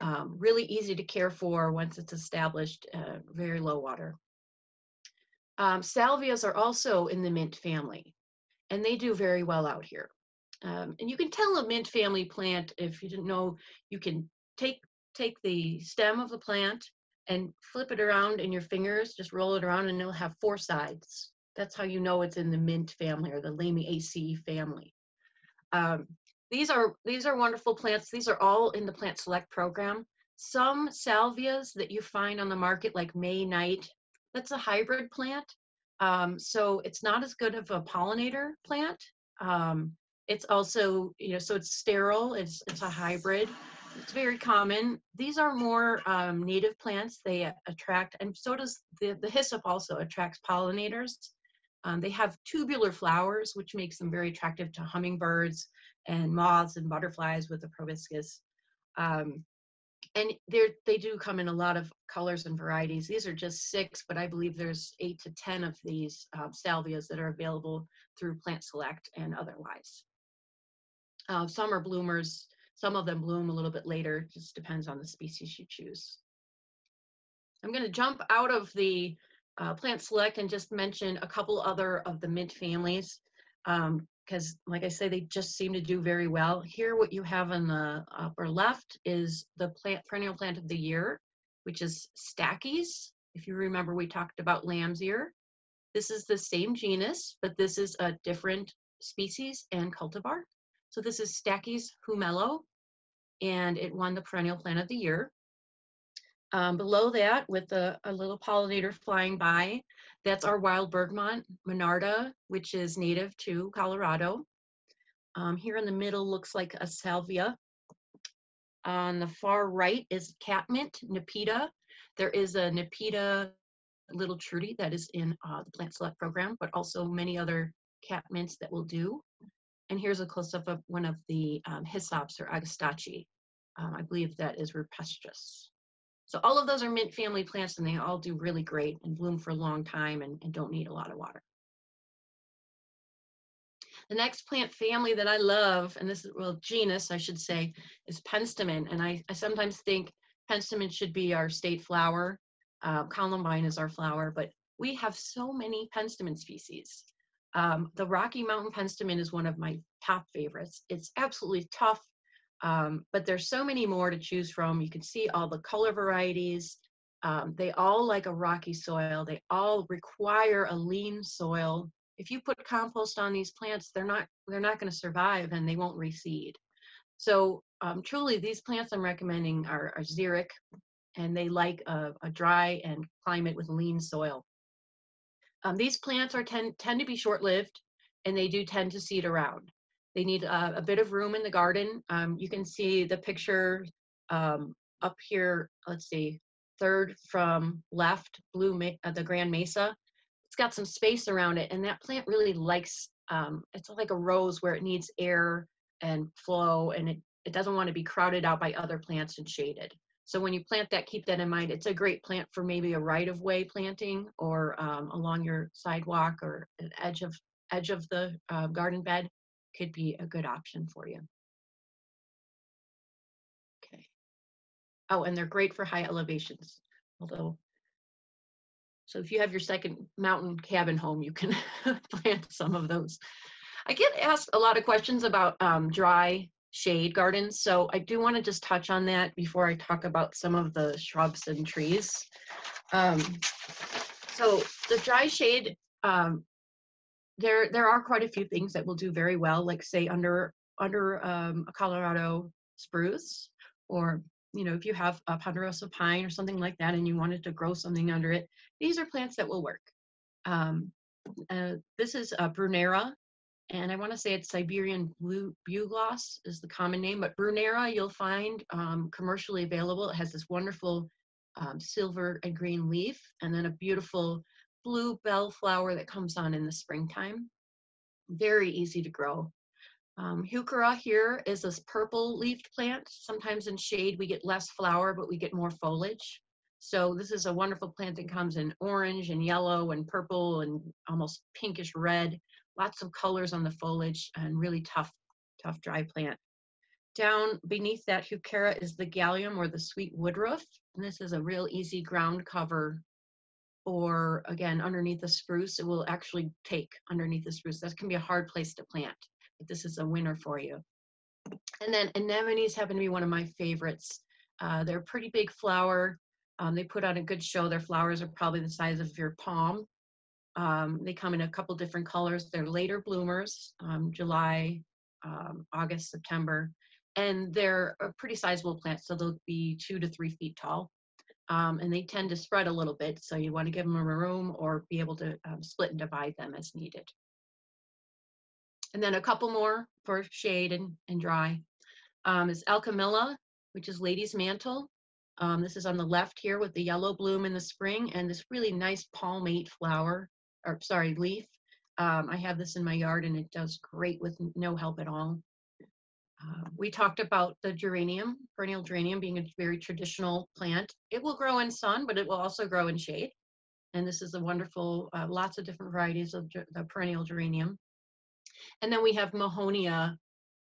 Um, really easy to care for once it's established, uh, very low water. Um, salvias are also in the mint family, and they do very well out here. Um, and you can tell a mint family plant, if you didn't know, you can take, take the stem of the plant and flip it around in your fingers, just roll it around and it'll have four sides. That's how you know it's in the mint family or the Lamiaceae family. Um, these are these are wonderful plants. These are all in the Plant Select program. Some salvias that you find on the market, like May Night, that's a hybrid plant. Um, so it's not as good of a pollinator plant. Um, it's also, you know, so it's sterile, it's, it's a hybrid. It's very common. These are more um, native plants. They attract, and so does the, the hyssop also attracts pollinators. Um, they have tubular flowers, which makes them very attractive to hummingbirds and moths and butterflies with the proboscis. Um, and they do come in a lot of colors and varieties. These are just six, but I believe there's eight to 10 of these uh, salvias that are available through Plant Select and otherwise. Uh, some are bloomers, some of them bloom a little bit later, just depends on the species you choose. I'm gonna jump out of the uh, Plant Select and just mention a couple other of the mint families. Um, because like I say, they just seem to do very well. Here, what you have on the upper left is the plant perennial plant of the year, which is Stachys. If you remember, we talked about lamb's ear. This is the same genus, but this is a different species and cultivar. So this is Stachys Hummelo, and it won the perennial plant of the year. Um, below that, with a, a, little pollinator flying by, that's our wild bergamot, Monarda, which is native to Colorado. Um, here in the middle looks like a salvia. On the far right is catmint, Nepeta. There is a Nepeta little Trudy that is in uh, the Plant Select program, but also many other catmints that will do. And here's a close-up of one of the um, hyssops or agastache. Um, I believe that is rupestris. So all of those are mint family plants and they all do really great and bloom for a long time and, and don't need a lot of water. The next plant family that I love, and this is, well, genus, I should say, is penstemon. And I, I sometimes think penstemon should be our state flower. Uh, columbine is our flower, but we have so many penstemon species. Um, the Rocky Mountain penstemon is one of my top favorites. It's absolutely tough um, but there's so many more to choose from. You can see all the color varieties. Um, they all like a rocky soil. They all require a lean soil. If you put compost on these plants, they're not they're not going to survive and they won't reseed. So um, truly, these plants I'm recommending are, are xeric, and they like a, a, dry and climate with lean soil. Um, these plants are tend tend to be short-lived, and they do tend to seed around. They need a, a bit of room in the garden. Um, you can see the picture um, up here, let's see, third from left, blue, uh, the Grand Mesa. It's got some space around it, and that plant really likes, um, it's like a rose where it needs air and flow, and it, it doesn't want to be crowded out by other plants and shaded. So when you plant that, keep that in mind. It's a great plant for maybe a right-of-way planting or um, along your sidewalk or an edge of edge of the uh, garden bed could be a good option for you. Okay. Oh, and they're great for high elevations. Although, so if you have your second mountain cabin home, you can *laughs* plant some of those. I get asked a lot of questions about um, dry shade gardens. So I do want to just touch on that before I talk about some of the shrubs and trees. Um, so the dry shade, um, there there are quite a few things that will do very well, like say under under um, a Colorado spruce, or you know if you have a ponderosa pine or something like that, and you wanted to grow something under it, these are plants that will work. Um, uh, this is a Brunnera, and I want to say it's Siberian blue bugloss is the common name, but Brunnera you'll find um, commercially available. It has this wonderful um, silver and green leaf, and then a beautiful blue bell flower that comes on in the springtime. Very easy to grow. Um, heuchera here is this purple leafed plant. Sometimes in shade we get less flower, but we get more foliage. So this is a wonderful plant that comes in orange and yellow and purple and almost pinkish red. Lots of colors on the foliage and really tough, tough dry plant. Down beneath that heuchera is the galium or the sweet woodruff. And this is a real easy ground cover or again, underneath the spruce, it will actually take underneath the spruce. That can be a hard place to plant, but this is a winner for you. And then anemones happen to be one of my favorites. Uh, they're a pretty big flower. Um, they put on a good show. Their flowers are probably the size of your palm. Um, they come in a couple different colors. They're later bloomers, um, July, um, August, September, and they're a pretty sizable plant, so they'll be two to three feet tall um, and they tend to spread a little bit. So you want to give them a room or be able to um, split and divide them as needed. And then a couple more for shade and, and dry um, is Alchemilla, which is lady's mantle. Um, this is on the left here with the yellow bloom in the spring and this really nice palmate flower, or sorry, leaf. Um, I have this in my yard and it does great with no help at all. Uh, we talked about the geranium, perennial geranium being a very traditional plant. It will grow in sun, but it will also grow in shade. And this is a wonderful, uh, lots of different varieties of the perennial geranium. And then we have Mahonia,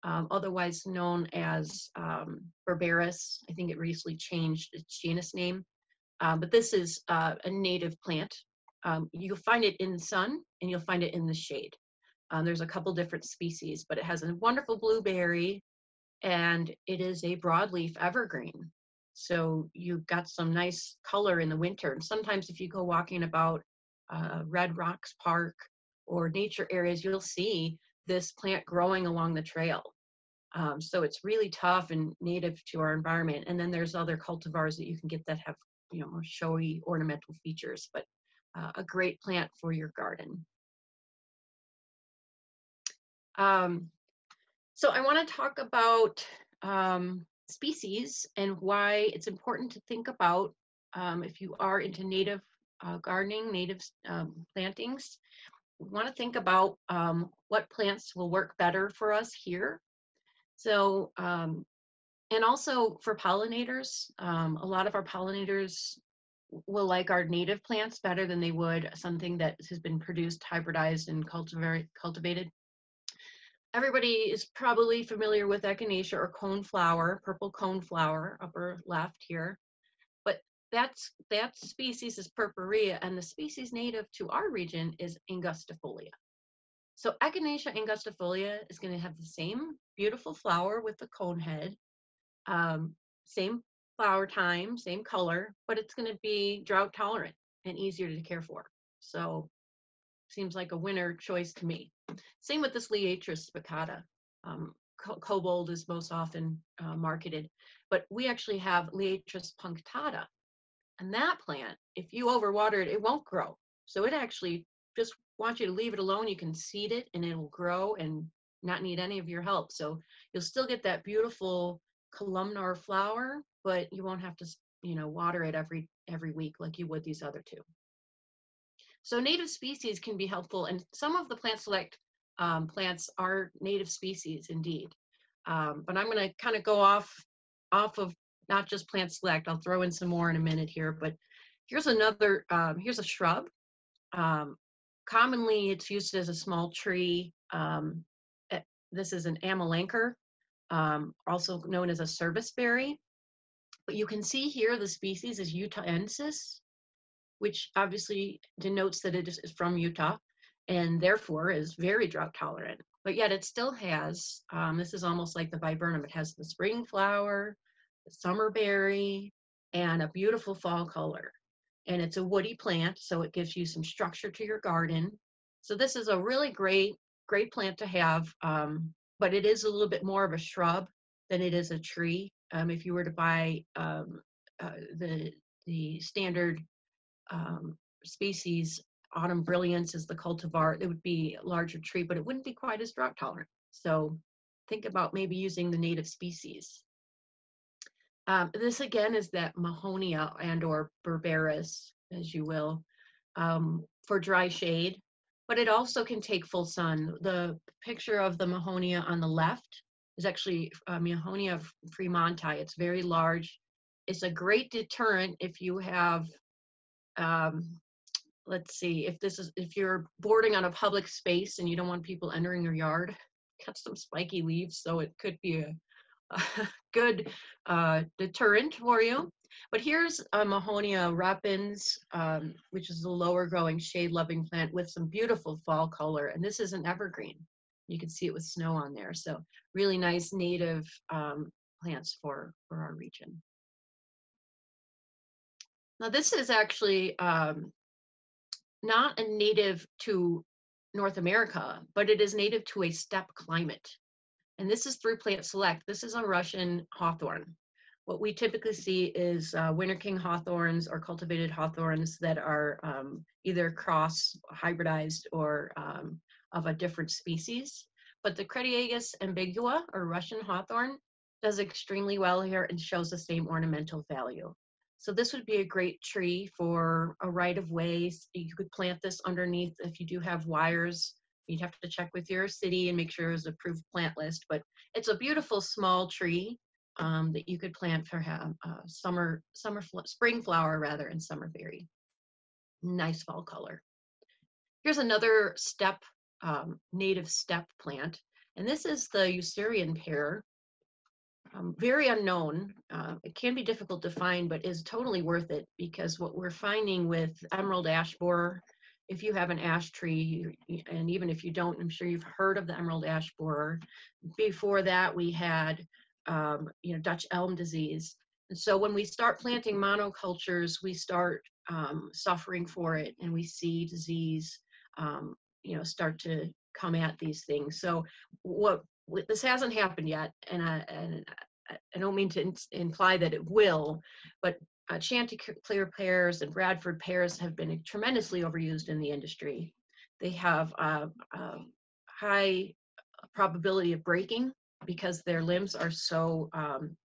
um, otherwise known as um, Berberis. I think it recently changed its genus name. Um, but this is uh, a native plant. Um, you'll find it in the sun and you'll find it in the shade. Um, there's a couple different species, but it has a wonderful blueberry and it is a broadleaf evergreen. So you've got some nice color in the winter. And sometimes if you go walking about uh, Red Rocks Park or nature areas, you'll see this plant growing along the trail. Um, so it's really tough and native to our environment. And then there's other cultivars that you can get that have, you know, showy ornamental features, but uh, a great plant for your garden. Um, so I want to talk about um, species and why it's important to think about um, if you are into native uh, gardening, native um, plantings, we want to think about um, what plants will work better for us here. So, um, and also for pollinators, a lot of our pollinators will like our native plants better than they would something that has been produced, hybridized, and cultivated everybody is probably familiar with echinacea or coneflower, purple coneflower, upper left here. But that's that species is purpurea, and the species native to our region is angustifolia. So echinacea angustifolia is going to have the same beautiful flower with the cone head, um, same flower time, same color, but it's going to be drought tolerant and easier to care for. So seems like a winner choice to me. Same with this Liatris spicata. Um, is most often uh, marketed, but we actually have Liatris punctata. And that plant, if you overwater it, it won't grow. So it actually just wants you to leave it alone, you can seed it and it will grow and not need any of your help. So you'll still get that beautiful columnar flower, but you won't have to, you know, water it every every week like you would these other two. So native species can be helpful, and some of the plant select um, plants are native species indeed. Um, but I'm going to kind of go off off of not just plant select. I'll throw in some more in a minute here, but here's another. Um, here's a shrub. Um, commonly, it's used as a small tree. Um, eh, this is an amelanchier, um, also known as a serviceberry. But you can see here the species is Utahensis, which obviously denotes that it is from Utah and therefore is very drought tolerant. But yet it still has, um, this is almost like the viburnum, it has the spring flower, the summer berry, and a beautiful fall color. And it's a woody plant, so it gives you some structure to your garden. So this is a really great, great plant to have, um, but it is a little bit more of a shrub than it is a tree. Um, if you were to buy um, uh, the the standard um, species autumn brilliance is the cultivar, it would be a larger tree, but it wouldn't be quite as drought tolerant. So think about maybe using the native species. Um, this again is that Mahonia and or berberis, as you will, um, for dry shade, but it also can take full sun. The picture of the Mahonia on the left is actually uh, Mahonia fremonti. It's very large. It's a great deterrent if you have um, let's see if this is if you're boarding on a public space and you don't want people entering your yard *laughs* cut some spiky leaves so it could be a, a *laughs* good uh, deterrent for you. But here's a mahonia repens um, which is a lower growing shade loving plant with some beautiful fall color and this is an evergreen. You can see it with snow on there so really nice native um, plants for for our region now this is actually um, not a native to North America, but it is native to a steppe climate. And this is through Plant Select. This is a Russian hawthorn. What we typically see is uh, winter king hawthorns or cultivated hawthorns that are um, either cross hybridized or um, of a different species. But the Crataegus ambigua or Russian hawthorn does extremely well here and shows the same ornamental value. So this would be a great tree for a right of way. You could plant this underneath if you do have wires. You'd have to check with your city and make sure it's approved plant list, but it's a beautiful small tree um, that you could plant for uh, summer, summer, spring flower rather, and summer berry. Nice fall color. Here's another steppe, um, native steppe plant, and this is the Ussurian pear um, very unknown. Uh, it can be difficult to find, but is totally worth it because what we're finding with emerald ash borer, if you have an ash tree, and even if you don't, I'm sure you've heard of the emerald ash borer. Before that, we had, um, you know, Dutch elm disease. And so when we start planting monocultures, we start um, suffering for it, and we see disease, um, you know, start to come at these things. So what this hasn't happened yet, and I, and I don't mean to in, imply that it will, but uh, Chanticleer pears and Bradford pears have been tremendously overused in the industry. They have a, a high probability of breaking because their limbs are so, um,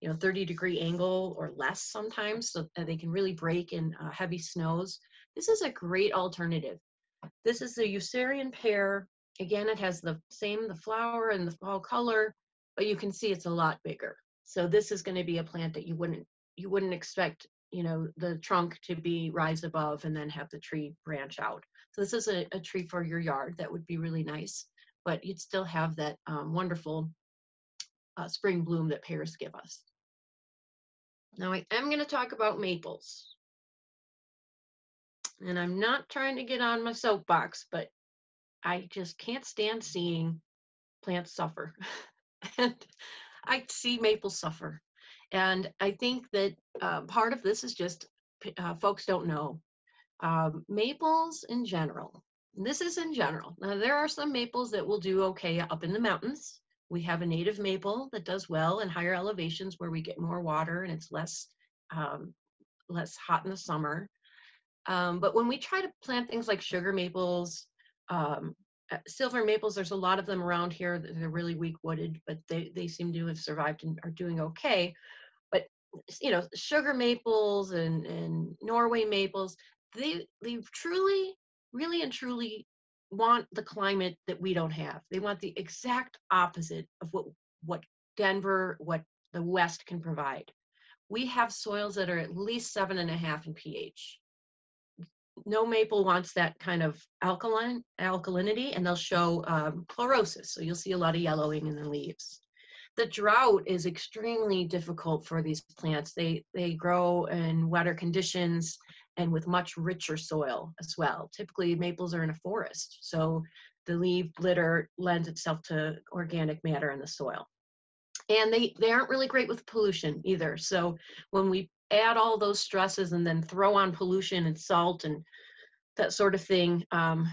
you know, 30 degree angle or less sometimes, so they can really break in uh, heavy snows. This is a great alternative. This is the Ussurian pear Again, it has the same, the flower and the fall color, but you can see it's a lot bigger. So this is going to be a plant that you wouldn't you wouldn't expect you know the trunk to be rise above and then have the tree branch out. So this is a, a tree for your yard that would be really nice, but you'd still have that um, wonderful uh, spring bloom that pears give us. Now I am going to talk about maples. And I'm not trying to get on my soapbox, but I just can't stand seeing plants suffer. *laughs* and I see maple suffer. And I think that uh, part of this is just uh, folks don't know. Um, maples in general, this is in general. Now, there are some maples that will do okay up in the mountains. We have a native maple that does well in higher elevations where we get more water and it's less um, less hot in the summer. Um, but when we try to plant things like sugar maples Um, uh, silver maples, there's a lot of them around here. They're really weak wooded, but they, they seem to have survived and are doing okay. But you know, sugar maples and, and Norway maples, they they truly, really and truly want the climate that we don't have. They want the exact opposite of what what Denver, what the West can provide. We have soils that are at least seven and a half in pH. No maple wants that kind of alkaline alkalinity, and they'll show um, chlorosis. So you'll see a lot of yellowing in the leaves. The drought is extremely difficult for these plants. They they grow in wetter conditions and with much richer soil as well. Typically, maples are in a forest, so the leaf litter lends itself to organic matter in the soil. And they, they aren't really great with pollution either. So when we add all those stresses and then throw on pollution and salt and that sort of thing, um,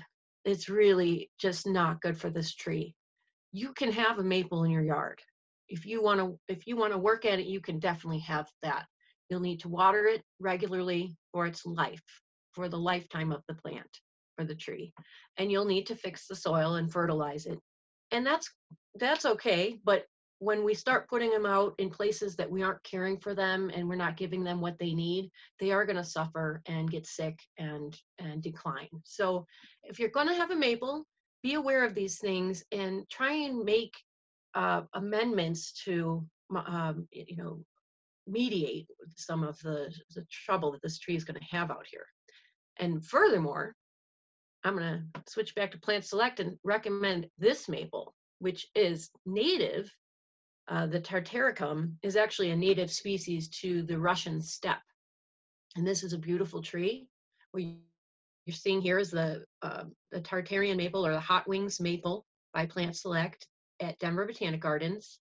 it's really just not good for this tree. You can have a maple in your yard. If you want to, if you want to work at it, you can definitely have that. You'll need to water it regularly for its life, for the lifetime of the plant or the tree. And you'll need to fix the soil and fertilize it. And that's that's okay, but when we start putting them out in places that we aren't caring for them and we're not giving them what they need, they are going to suffer and get sick and and decline. So if you're going to have a maple, be aware of these things and try and make uh, amendments to um, you know mediate some of the, the trouble that this tree is going to have out here. And furthermore, I'm going to switch back to Plant Select and recommend this maple, which is native. Uh, the Tartaricum is actually a native species to the Russian steppe. And this is a beautiful tree. What you're seeing here is the, uh, the Tartarian maple or the Hot Wings maple by Plant Select at Denver Botanic Gardens.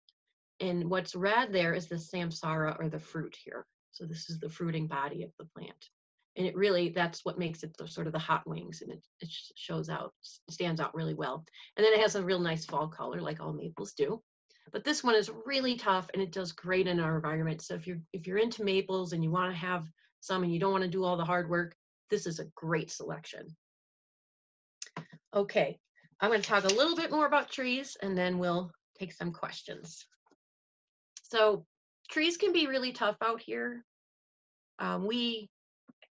And what's red there is the samara or the fruit here. So this is the fruiting body of the plant. And it really, that's what makes it the, sort of the hot wings and it, it shows out, stands out really well. And then it has a real nice fall color like all maples do. But this one is really tough and it does great in our environment. So if you're, if you're into maples and you want to have some and you don't want to do all the hard work, this is a great selection. Okay, I'm going to talk a little bit more about trees and then we'll take some questions. So trees can be really tough out here. Um, we,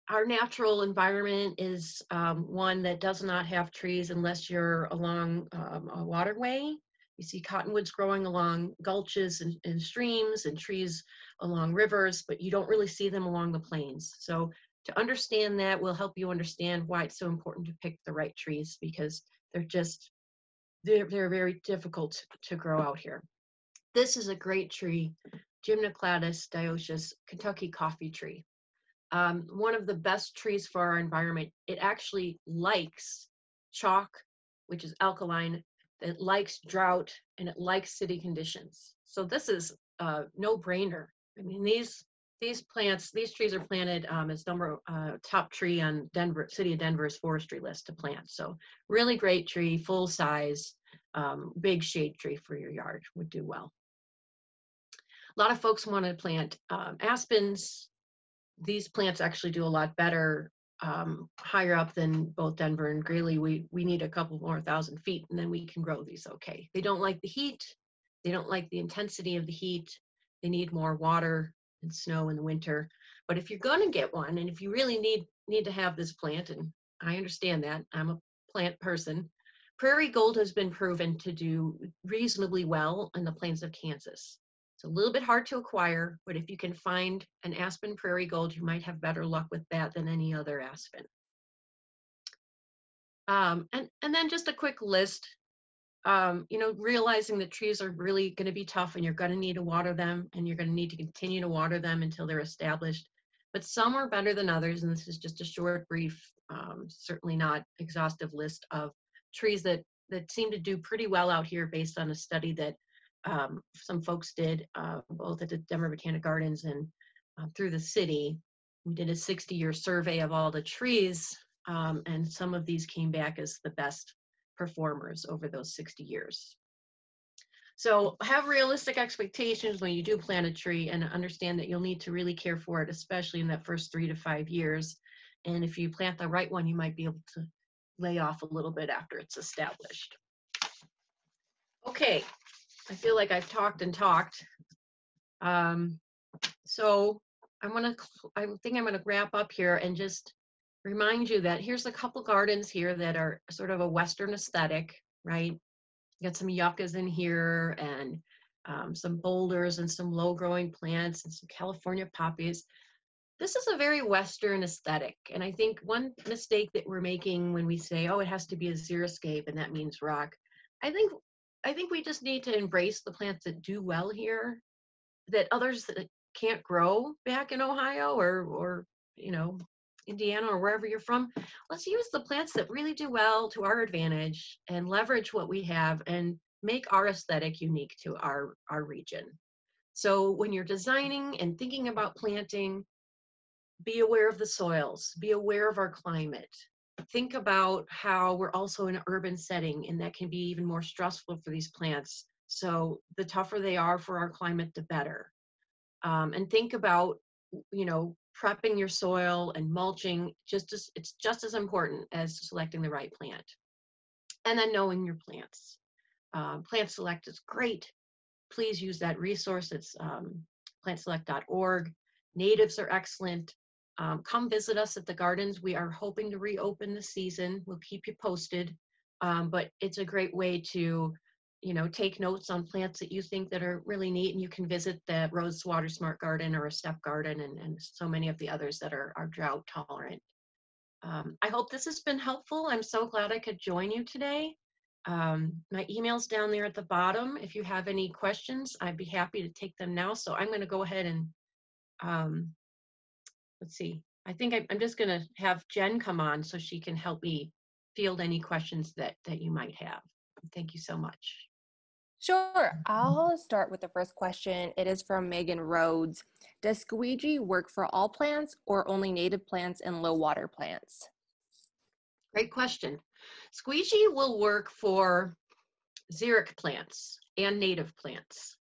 our natural environment is um, one that does not have trees unless you're along um, a waterway. You see cottonwoods growing along gulches and, and, streams and trees along rivers, but you don't really see them along the plains. So to understand that will help you understand why it's so important to pick the right trees because they're just, they're, they're very difficult to grow out here. This is a great tree, Gymnocladus dioicus Kentucky coffee tree. Um, one of the best trees for our environment. It actually likes chalk, which is alkaline, it likes drought, and it likes city conditions. So this is a no-brainer. I mean, these these plants, these trees are planted um, as number uh, top tree on Denver, City of Denver's forestry list to plant. So really great tree, full size, um, big shade tree for your yard would do well. A lot of folks want to plant um, aspens. These plants actually do a lot better um, higher up than both Denver and Greeley. We, we need a couple more thousand feet and then we can grow these okay. They don't like the heat. They don't like the intensity of the heat. They need more water and snow in the winter. But if you're going to get one, and if you really need need to have this plant, and I understand that, I'm a plant person, Prairie Gold has been proven to do reasonably well in the plains of Kansas. It's a little bit hard to acquire, but if you can find an aspen prairie gold, you might have better luck with that than any other aspen. Um, and, and then just a quick list, um, you know, realizing that trees are really going to be tough and you're going to need to water them and you're going to need to continue to water them until they're established. But some are better than others, and this is just a short, brief, um, certainly not exhaustive list of trees that, that seem to do pretty well out here based on a study that um, some folks did uh, both at the Denver Botanic Gardens and uh, through the city. We did a 60 year survey of all the trees, um, and some of these came back as the best performers over those 60 years. So have realistic expectations when you do plant a tree and understand that you'll need to really care for it, especially in that first three to five years. And if you plant the right one, you might be able to lay off a little bit after it's established. Okay, I feel like I've talked and talked. Um, so I'm gonna, I think I'm gonna wrap up here and just remind you that here's a couple gardens here that are sort of a Western aesthetic, right? You got some yuccas in here and um, some boulders and some low growing plants and some California poppies. This is a very Western aesthetic. And I think one mistake that we're making when we say, oh, it has to be a xeriscape and that means rock. I think I think we just need to embrace the plants that do well here, that others that can't grow back in Ohio or or you know Indiana or wherever you're from, let's use the plants that really do well to our advantage and leverage what we have and make our aesthetic unique to our, our region. So when you're designing and thinking about planting, be aware of the soils, be aware of our climate. Think about how we're also in an urban setting and that can be even more stressful for these plants. So the tougher they are for our climate, the better. Um, and think about, you know, prepping your soil and mulching just as it's just as important as selecting the right plant. And then knowing your plants. Um, plant select is great. Please use that resource. It's um, plantselect.org natives are excellent um, come visit us at the gardens we are hoping to reopen the season we'll keep you posted um, but it's a great way to you know, take notes on plants that you think that are really neat and you can visit the Roads Water Smart Garden or a Steppe Garden and, and so many of the others that are, are drought tolerant. Um, I hope this has been helpful. I'm so glad I could join you today. Um, my email's down there at the bottom. If you have any questions, I'd be happy to take them now. So I'm going to go ahead and um, let's see. I think I, I'm just going to have Jen come on so she can help me field any questions that that you might have. Thank you so much. Sure. I'll start with the first question. It is from Megan Rhodes. Does squeegee work for all plants or only native plants and low water plants? Great question. Squeegee will work for xeric plants and native plants.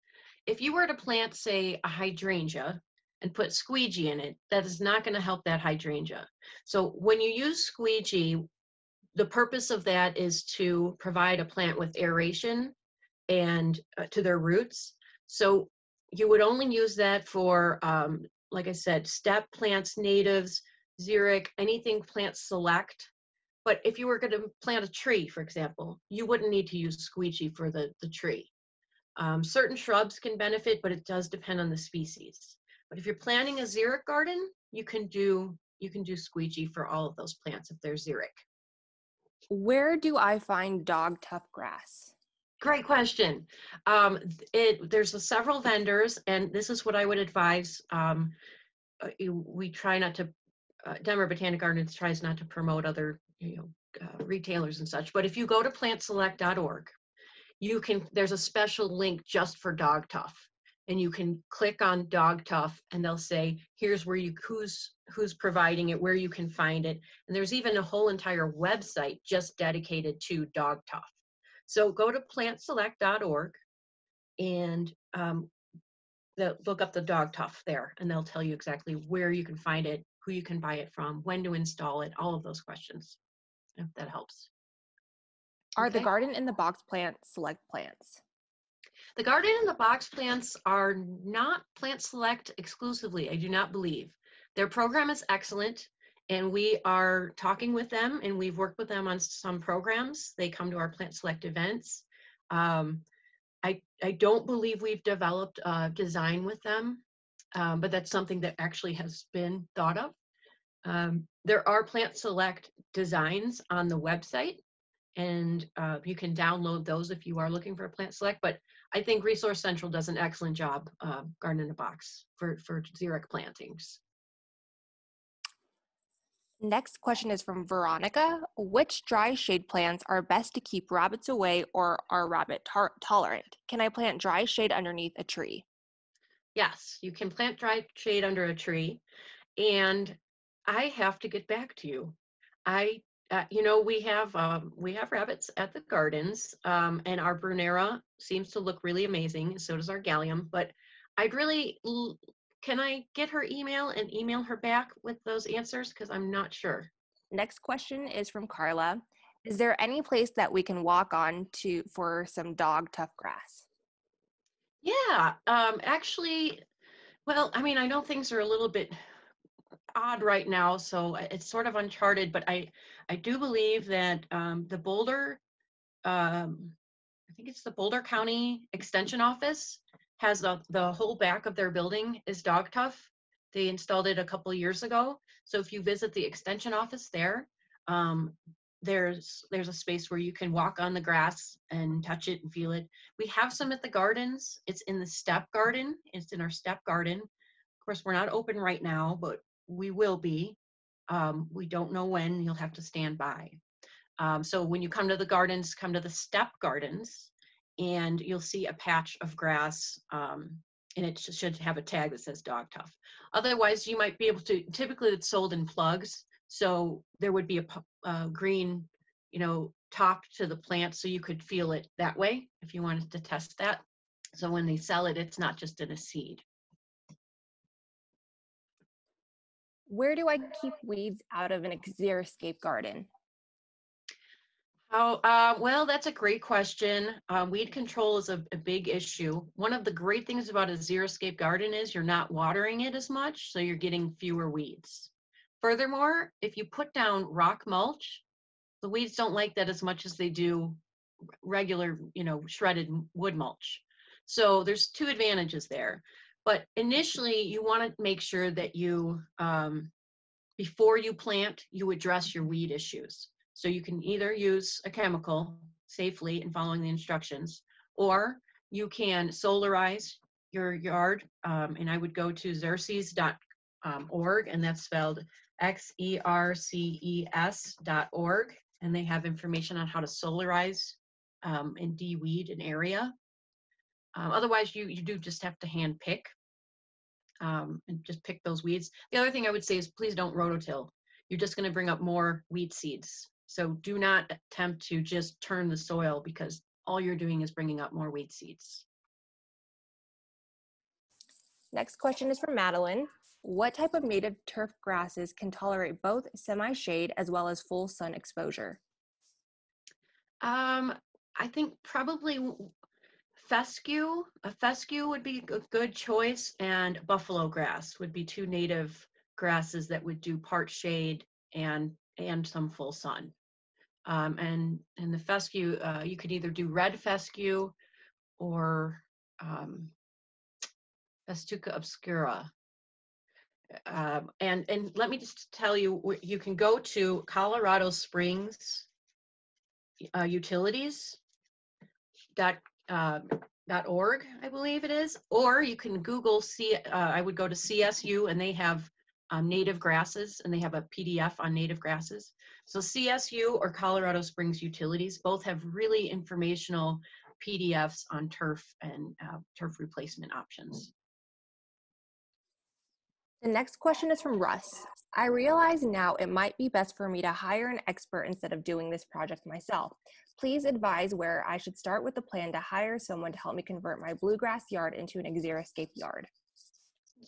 If you were to plant, say, a hydrangea and put squeegee in it, that is not going to help that hydrangea. So when you use squeegee, the purpose of that is to provide a plant with aeration and uh, to their roots. So you would only use that for, um, like I said, steppe plants, natives, xeric, anything plant select. But if you were going to plant a tree, for example, you wouldn't need to use squeegee for the, the tree. Um, certain shrubs can benefit, but it does depend on the species. But if you're planting a xeric garden, you can do you can do squeegee for all of those plants if they're xeric. Where do I find dog tuff grass? Great question. Um, it, there's a several vendors, and this is what I would advise. Um, uh, we try not to, uh, Denver Botanic Gardens tries not to promote other you know, uh, retailers and such, but if you go to plantselect.org, you can, there's a special link just for Dog Tuff. And you can click on Dog Tuff and they'll say, here's where you, who's, who's providing it, where you can find it. And there's even a whole entire website just dedicated to Dog Tuff. So go to plantselect.org and um, look up the dog tuff there, and they'll tell you exactly where you can find it, who you can buy it from, when to install it, all of those questions, if that helps. Are okay. the garden and the box plants select plants? The garden and the box plants are not plant select exclusively, I do not believe. Their program is excellent and we are talking with them and we've worked with them on some programs. They come to our plant select events. Um, I, I don't believe we've developed a design with them, um, but that's something that actually has been thought of. Um, there are plant select designs on the website and uh, you can download those if you are looking for a plant select, but I think Resource Central does an excellent job uh, garden in a box for, for xeric plantings. Next question is from Veronica. Which dry shade plants are best to keep rabbits away or are rabbit tar- tolerant? Can I plant dry shade underneath a tree? Yes, you can plant dry shade under a tree. And I have to get back to you. I, uh, you know, we have um, we have rabbits at the gardens, um, and our Brunnera seems to look really amazing. So does our Galium. But I'd really can I get her email and email her back with those answers? Because I'm not sure. Next question is from Carla. Is there any place that we can walk on to for some dog tuff grass? Yeah, um, actually, well, I mean, I know things are a little bit odd right now, so it's sort of uncharted, but I, I do believe that um, the Boulder, um, I think it's the Boulder County Extension Office has the, the whole back of their building is dog tuff. They installed it a couple years ago. So if you visit the extension office there, um, there's there's a space where you can walk on the grass and touch it and feel it. We have some at the gardens. It's in the steppe garden. It's in our steppe garden. Of course, we're not open right now, but we will be. Um, we don't know when. You'll have to stand by. Um, so when you come to the gardens, come to the steppe gardens, and you'll see a patch of grass, um, and it should have a tag that says dog tuff. Otherwise, you might be able to. Typically, it's sold in plugs, so there would be a uh, green, you know, top to the plant, so you could feel it that way if you wanted to test that. So when they sell it, it's not just in a seed. Where do I keep weeds out of an xeriscape garden? Oh, uh, well, that's a great question. Uh, weed control is a, a big issue. One of the great things about a xeriscape garden is you're not watering it as much, so you're getting fewer weeds. Furthermore, if you put down rock mulch, the weeds don't like that as much as they do regular, you know, shredded wood mulch. So there's two advantages there. But initially, you want to make sure that you, um, before you plant, you address your weed issues. So you can either use a chemical safely and following the instructions, or you can solarize your yard. Um, and I would go to xerces.org, and that's spelled X E R C E S dot org, and they have information on how to solarize um, and de-weed an area. Um, otherwise, you you do just have to hand pick um, and just pick those weeds. The other thing I would say is please don't rototill. You're just going to bring up more weed seeds. So do not attempt to just turn the soil because all you're doing is bringing up more weed seeds. Next question is from Madeline. What type of native turf grasses can tolerate both semi-shade as well as full sun exposure? Um, I think probably fescue, a fescue would be a good choice, and buffalo grass would be two native grasses that would do part shade and and some full sun. Um, and and the fescue, uh, you could either do red fescue or um, Festuca obscura. Um, and and let me just tell you, you can go to Colorado Springs uh, utilities dot uh, org, I believe it is, or you can Google C. Uh, I would go to CSU, and they have um, native grasses, and they have a PDF on native grasses. So CSU or Colorado Springs Utilities both have really informational PDFs on turf and uh, turf replacement options. The next question is from Russ. I realize now it might be best for me to hire an expert instead of doing this project myself. Please advise where I should start with the plan to hire someone to help me convert my bluegrass yard into an xeriscape yard.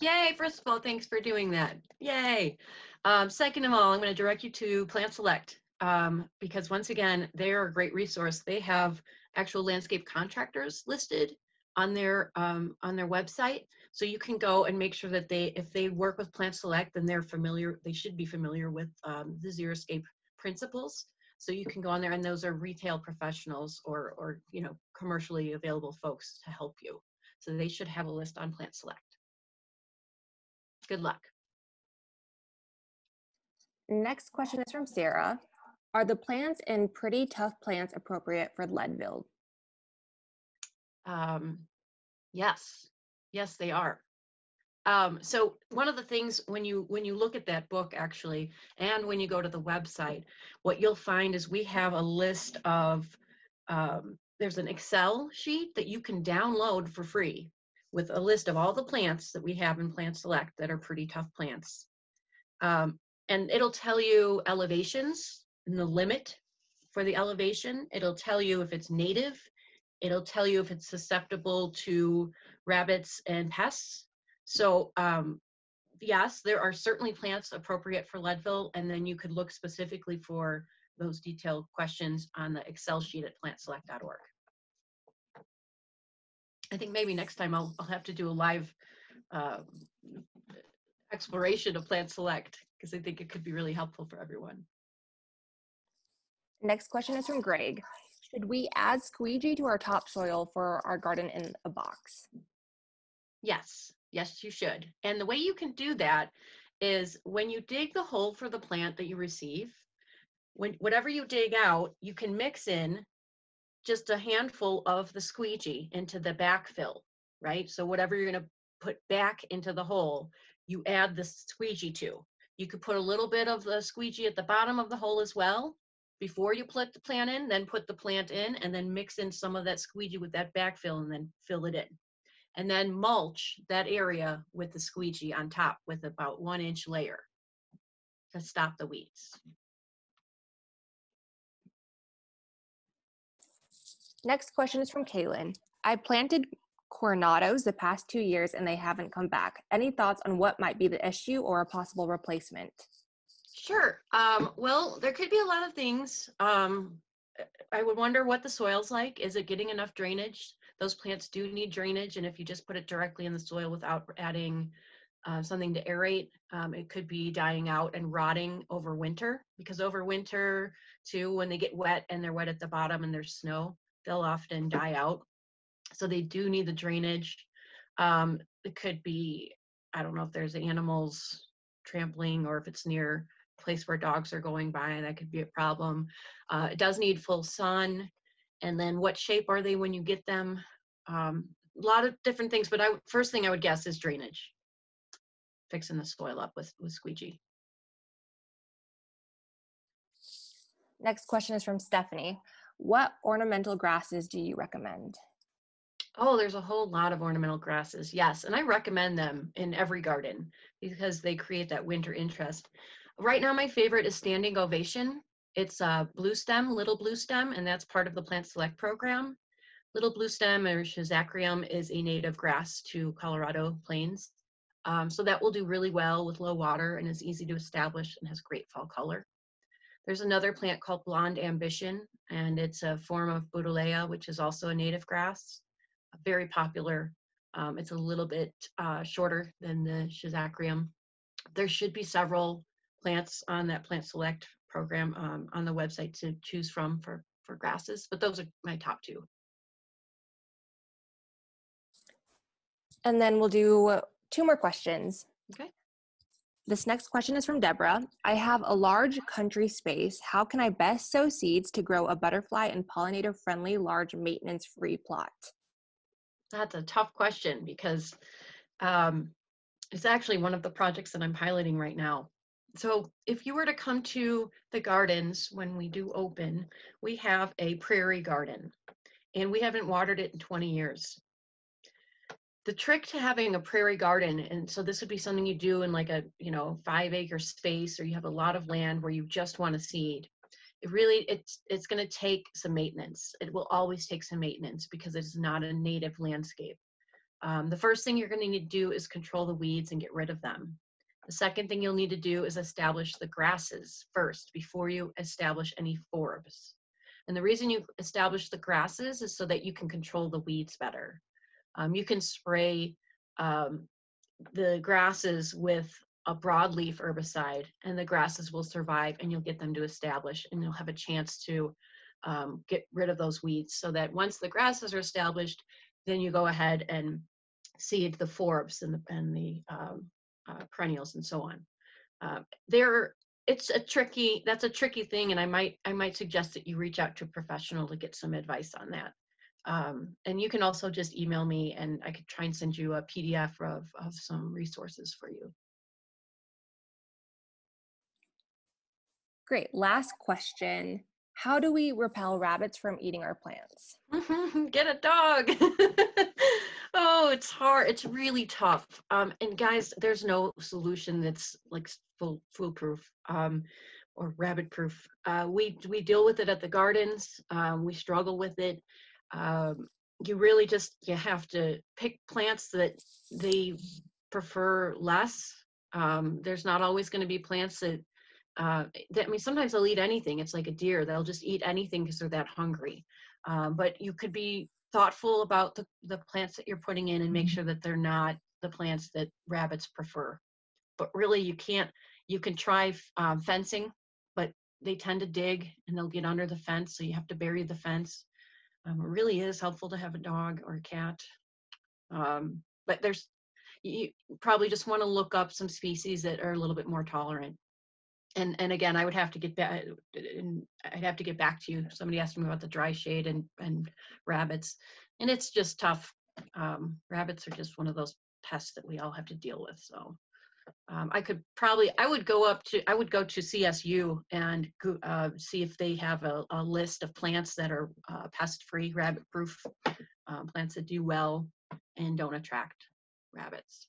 Yay, first of all, thanks for doing that. Yay. Um, second of all, I'm going to direct you to Plant Select um, because once again, they are a great resource. They have actual landscape contractors listed on their um, on their website. So you can go and make sure that they, if they work with Plant Select, then they're familiar, they should be familiar with um, the Xeriscape principles. So you can go on there and those are retail professionals or, or, you know, commercially available folks to help you. So they should have a list on Plant Select. Good luck. Next question is from Sarah. Are the plants in pretty tough plants appropriate for Leadville? Um, yes, yes, they are. Um, so one of the things when you when you look at that book actually, and when you go to the website, what you'll find is we have a list of um, there's an Excel sheet that you can download for free with a list of all the plants that we have in Plant Select that are pretty tough plants. Um, and it'll tell you elevations and the limit for the elevation. It'll tell you if it's native. It'll tell you if it's susceptible to rabbits and pests. So um, yes, there are certainly plants appropriate for Leadville, and then you could look specifically for those detailed questions on the Excel sheet at plantselect.org. I think maybe next time I'll, I'll have to do a live uh, exploration of Plant Select because I think it could be really helpful for everyone. Next question is from Greg. Should we add squeegee to our topsoil for our garden in a box? Yes, yes, you should. And the way you can do that is when you dig the hole for the plant that you receive, when whatever you dig out, you can mix in just a handful of the squeegee into the backfill, right? So whatever you're going to put back into the hole, you add the squeegee to. You could put a little bit of the squeegee at the bottom of the hole as well before you put the plant in, then put the plant in and then mix in some of that squeegee with that backfill and then fill it in. And then mulch that area with the squeegee on top with about one inch layer to stop the weeds. Next question is from Kaylin. I planted coronados the past two years and they haven't come back. Any thoughts on what might be the issue or a possible replacement? Sure. Um, well, there could be a lot of things. Um, I would wonder what the soil's like. Is it getting enough drainage? Those plants do need drainage, and if you just put it directly in the soil without adding uh, something to aerate, um, it could be dying out and rotting over winter. Because over winter, too, when they get wet and they're wet at the bottom and there's snow, they'll often die out. So they do need the drainage. Um, it could be, I don't know if there's animals trampling or if it's near a place where dogs are going by, and that could be a problem. Uh, it does need full sun. And then what shape are they when you get them? Um, a lot of different things, but I first thing I would guess is drainage. Fixing the soil up with, with squeegee. Next question is from Stephanie. What ornamental grasses do you recommend? Oh, there's a whole lot of ornamental grasses. Yes, and I recommend them in every garden because they create that winter interest. Right now, my favorite is Standing Ovation. It's a blue stem, little blue stem, and that's part of the Plant Select program. Little blue stem or Schizachyrium is a native grass to Colorado plains. Um, so that will do really well with low water and is easy to establish and has great fall color. There's another plant called Blonde Ambition, and it's a form of Bouteloua, which is also a native grass, very popular. Um, it's a little bit uh, shorter than the Schizachyrium. There should be several plants on that Plant Select program um, on the website to choose from for, for grasses, but those are my top two. And then we'll do two more questions. Okay. This next question is from Deborah. I have a large country space. How can I best sow seeds to grow a butterfly and pollinator friendly, large maintenance free plot? That's a tough question because um, it's actually one of the projects that I'm piloting right now. So if you were to come to the gardens when we do open, we have a prairie garden and we haven't watered it in 20 years. The trick to having a prairie garden and so this would be something you do in like a you know five acre space or you have a lot of land where you just want to seed. It really it's it's going to take some maintenance. It will always take some maintenance because it's not a native landscape. Um, the first thing you're going to need to do is control the weeds and get rid of them the second thing you'll need to do is establish the grasses first before you establish any forbs. And the reason you establish the grasses is so that you can control the weeds better. Um, you can spray um, the grasses with a broadleaf herbicide and the grasses will survive and you'll get them to establish and you'll have a chance to um, get rid of those weeds so that once the grasses are established, then you go ahead and seed the forbs and the, and the um, uh, perennials and so on. Uh, there, it's a tricky, that's a tricky thing and I might, I might suggest that you reach out to a professional to get some advice on that. Um, and you can also just email me and I could try and send you a PDF of, of some resources for you. Great. Last question. How do we repel rabbits from eating our plants? *laughs* Get a dog. *laughs* oh, it's hard. It's really tough. Um, and guys, there's no solution that's like full foolproof um, or rabbit proof. Uh, we we deal with it at the gardens. Um, we struggle with it um, you really just you have to pick plants that they prefer less um, there's not always going to be plants that uh, that, I mean, sometimes they'll eat anything. It's like a deer. They'll just eat anything because they're that hungry. Um, but you could be thoughtful about the, the plants that you're putting in and make sure that they're not the plants that rabbits prefer. But really, you can't, you can try um, fencing, but they tend to dig and they'll get under the fence. So you have to bury the fence. Um, it really is helpful to have a dog or a cat. Um, but there's, you probably just want to look up some species that are a little bit more tolerant. And and again, I would have to get back. And I'd have to get back to you. Somebody asked me about the dry shade and and rabbits, and it's just tough. Um, rabbits are just one of those pests that we all have to deal with. So um, I could probably I would go up to I would go to CSU and go, uh, see if they have a, a list of plants that are uh, pest free, rabbit proof, um, plants that do well and don't attract rabbits.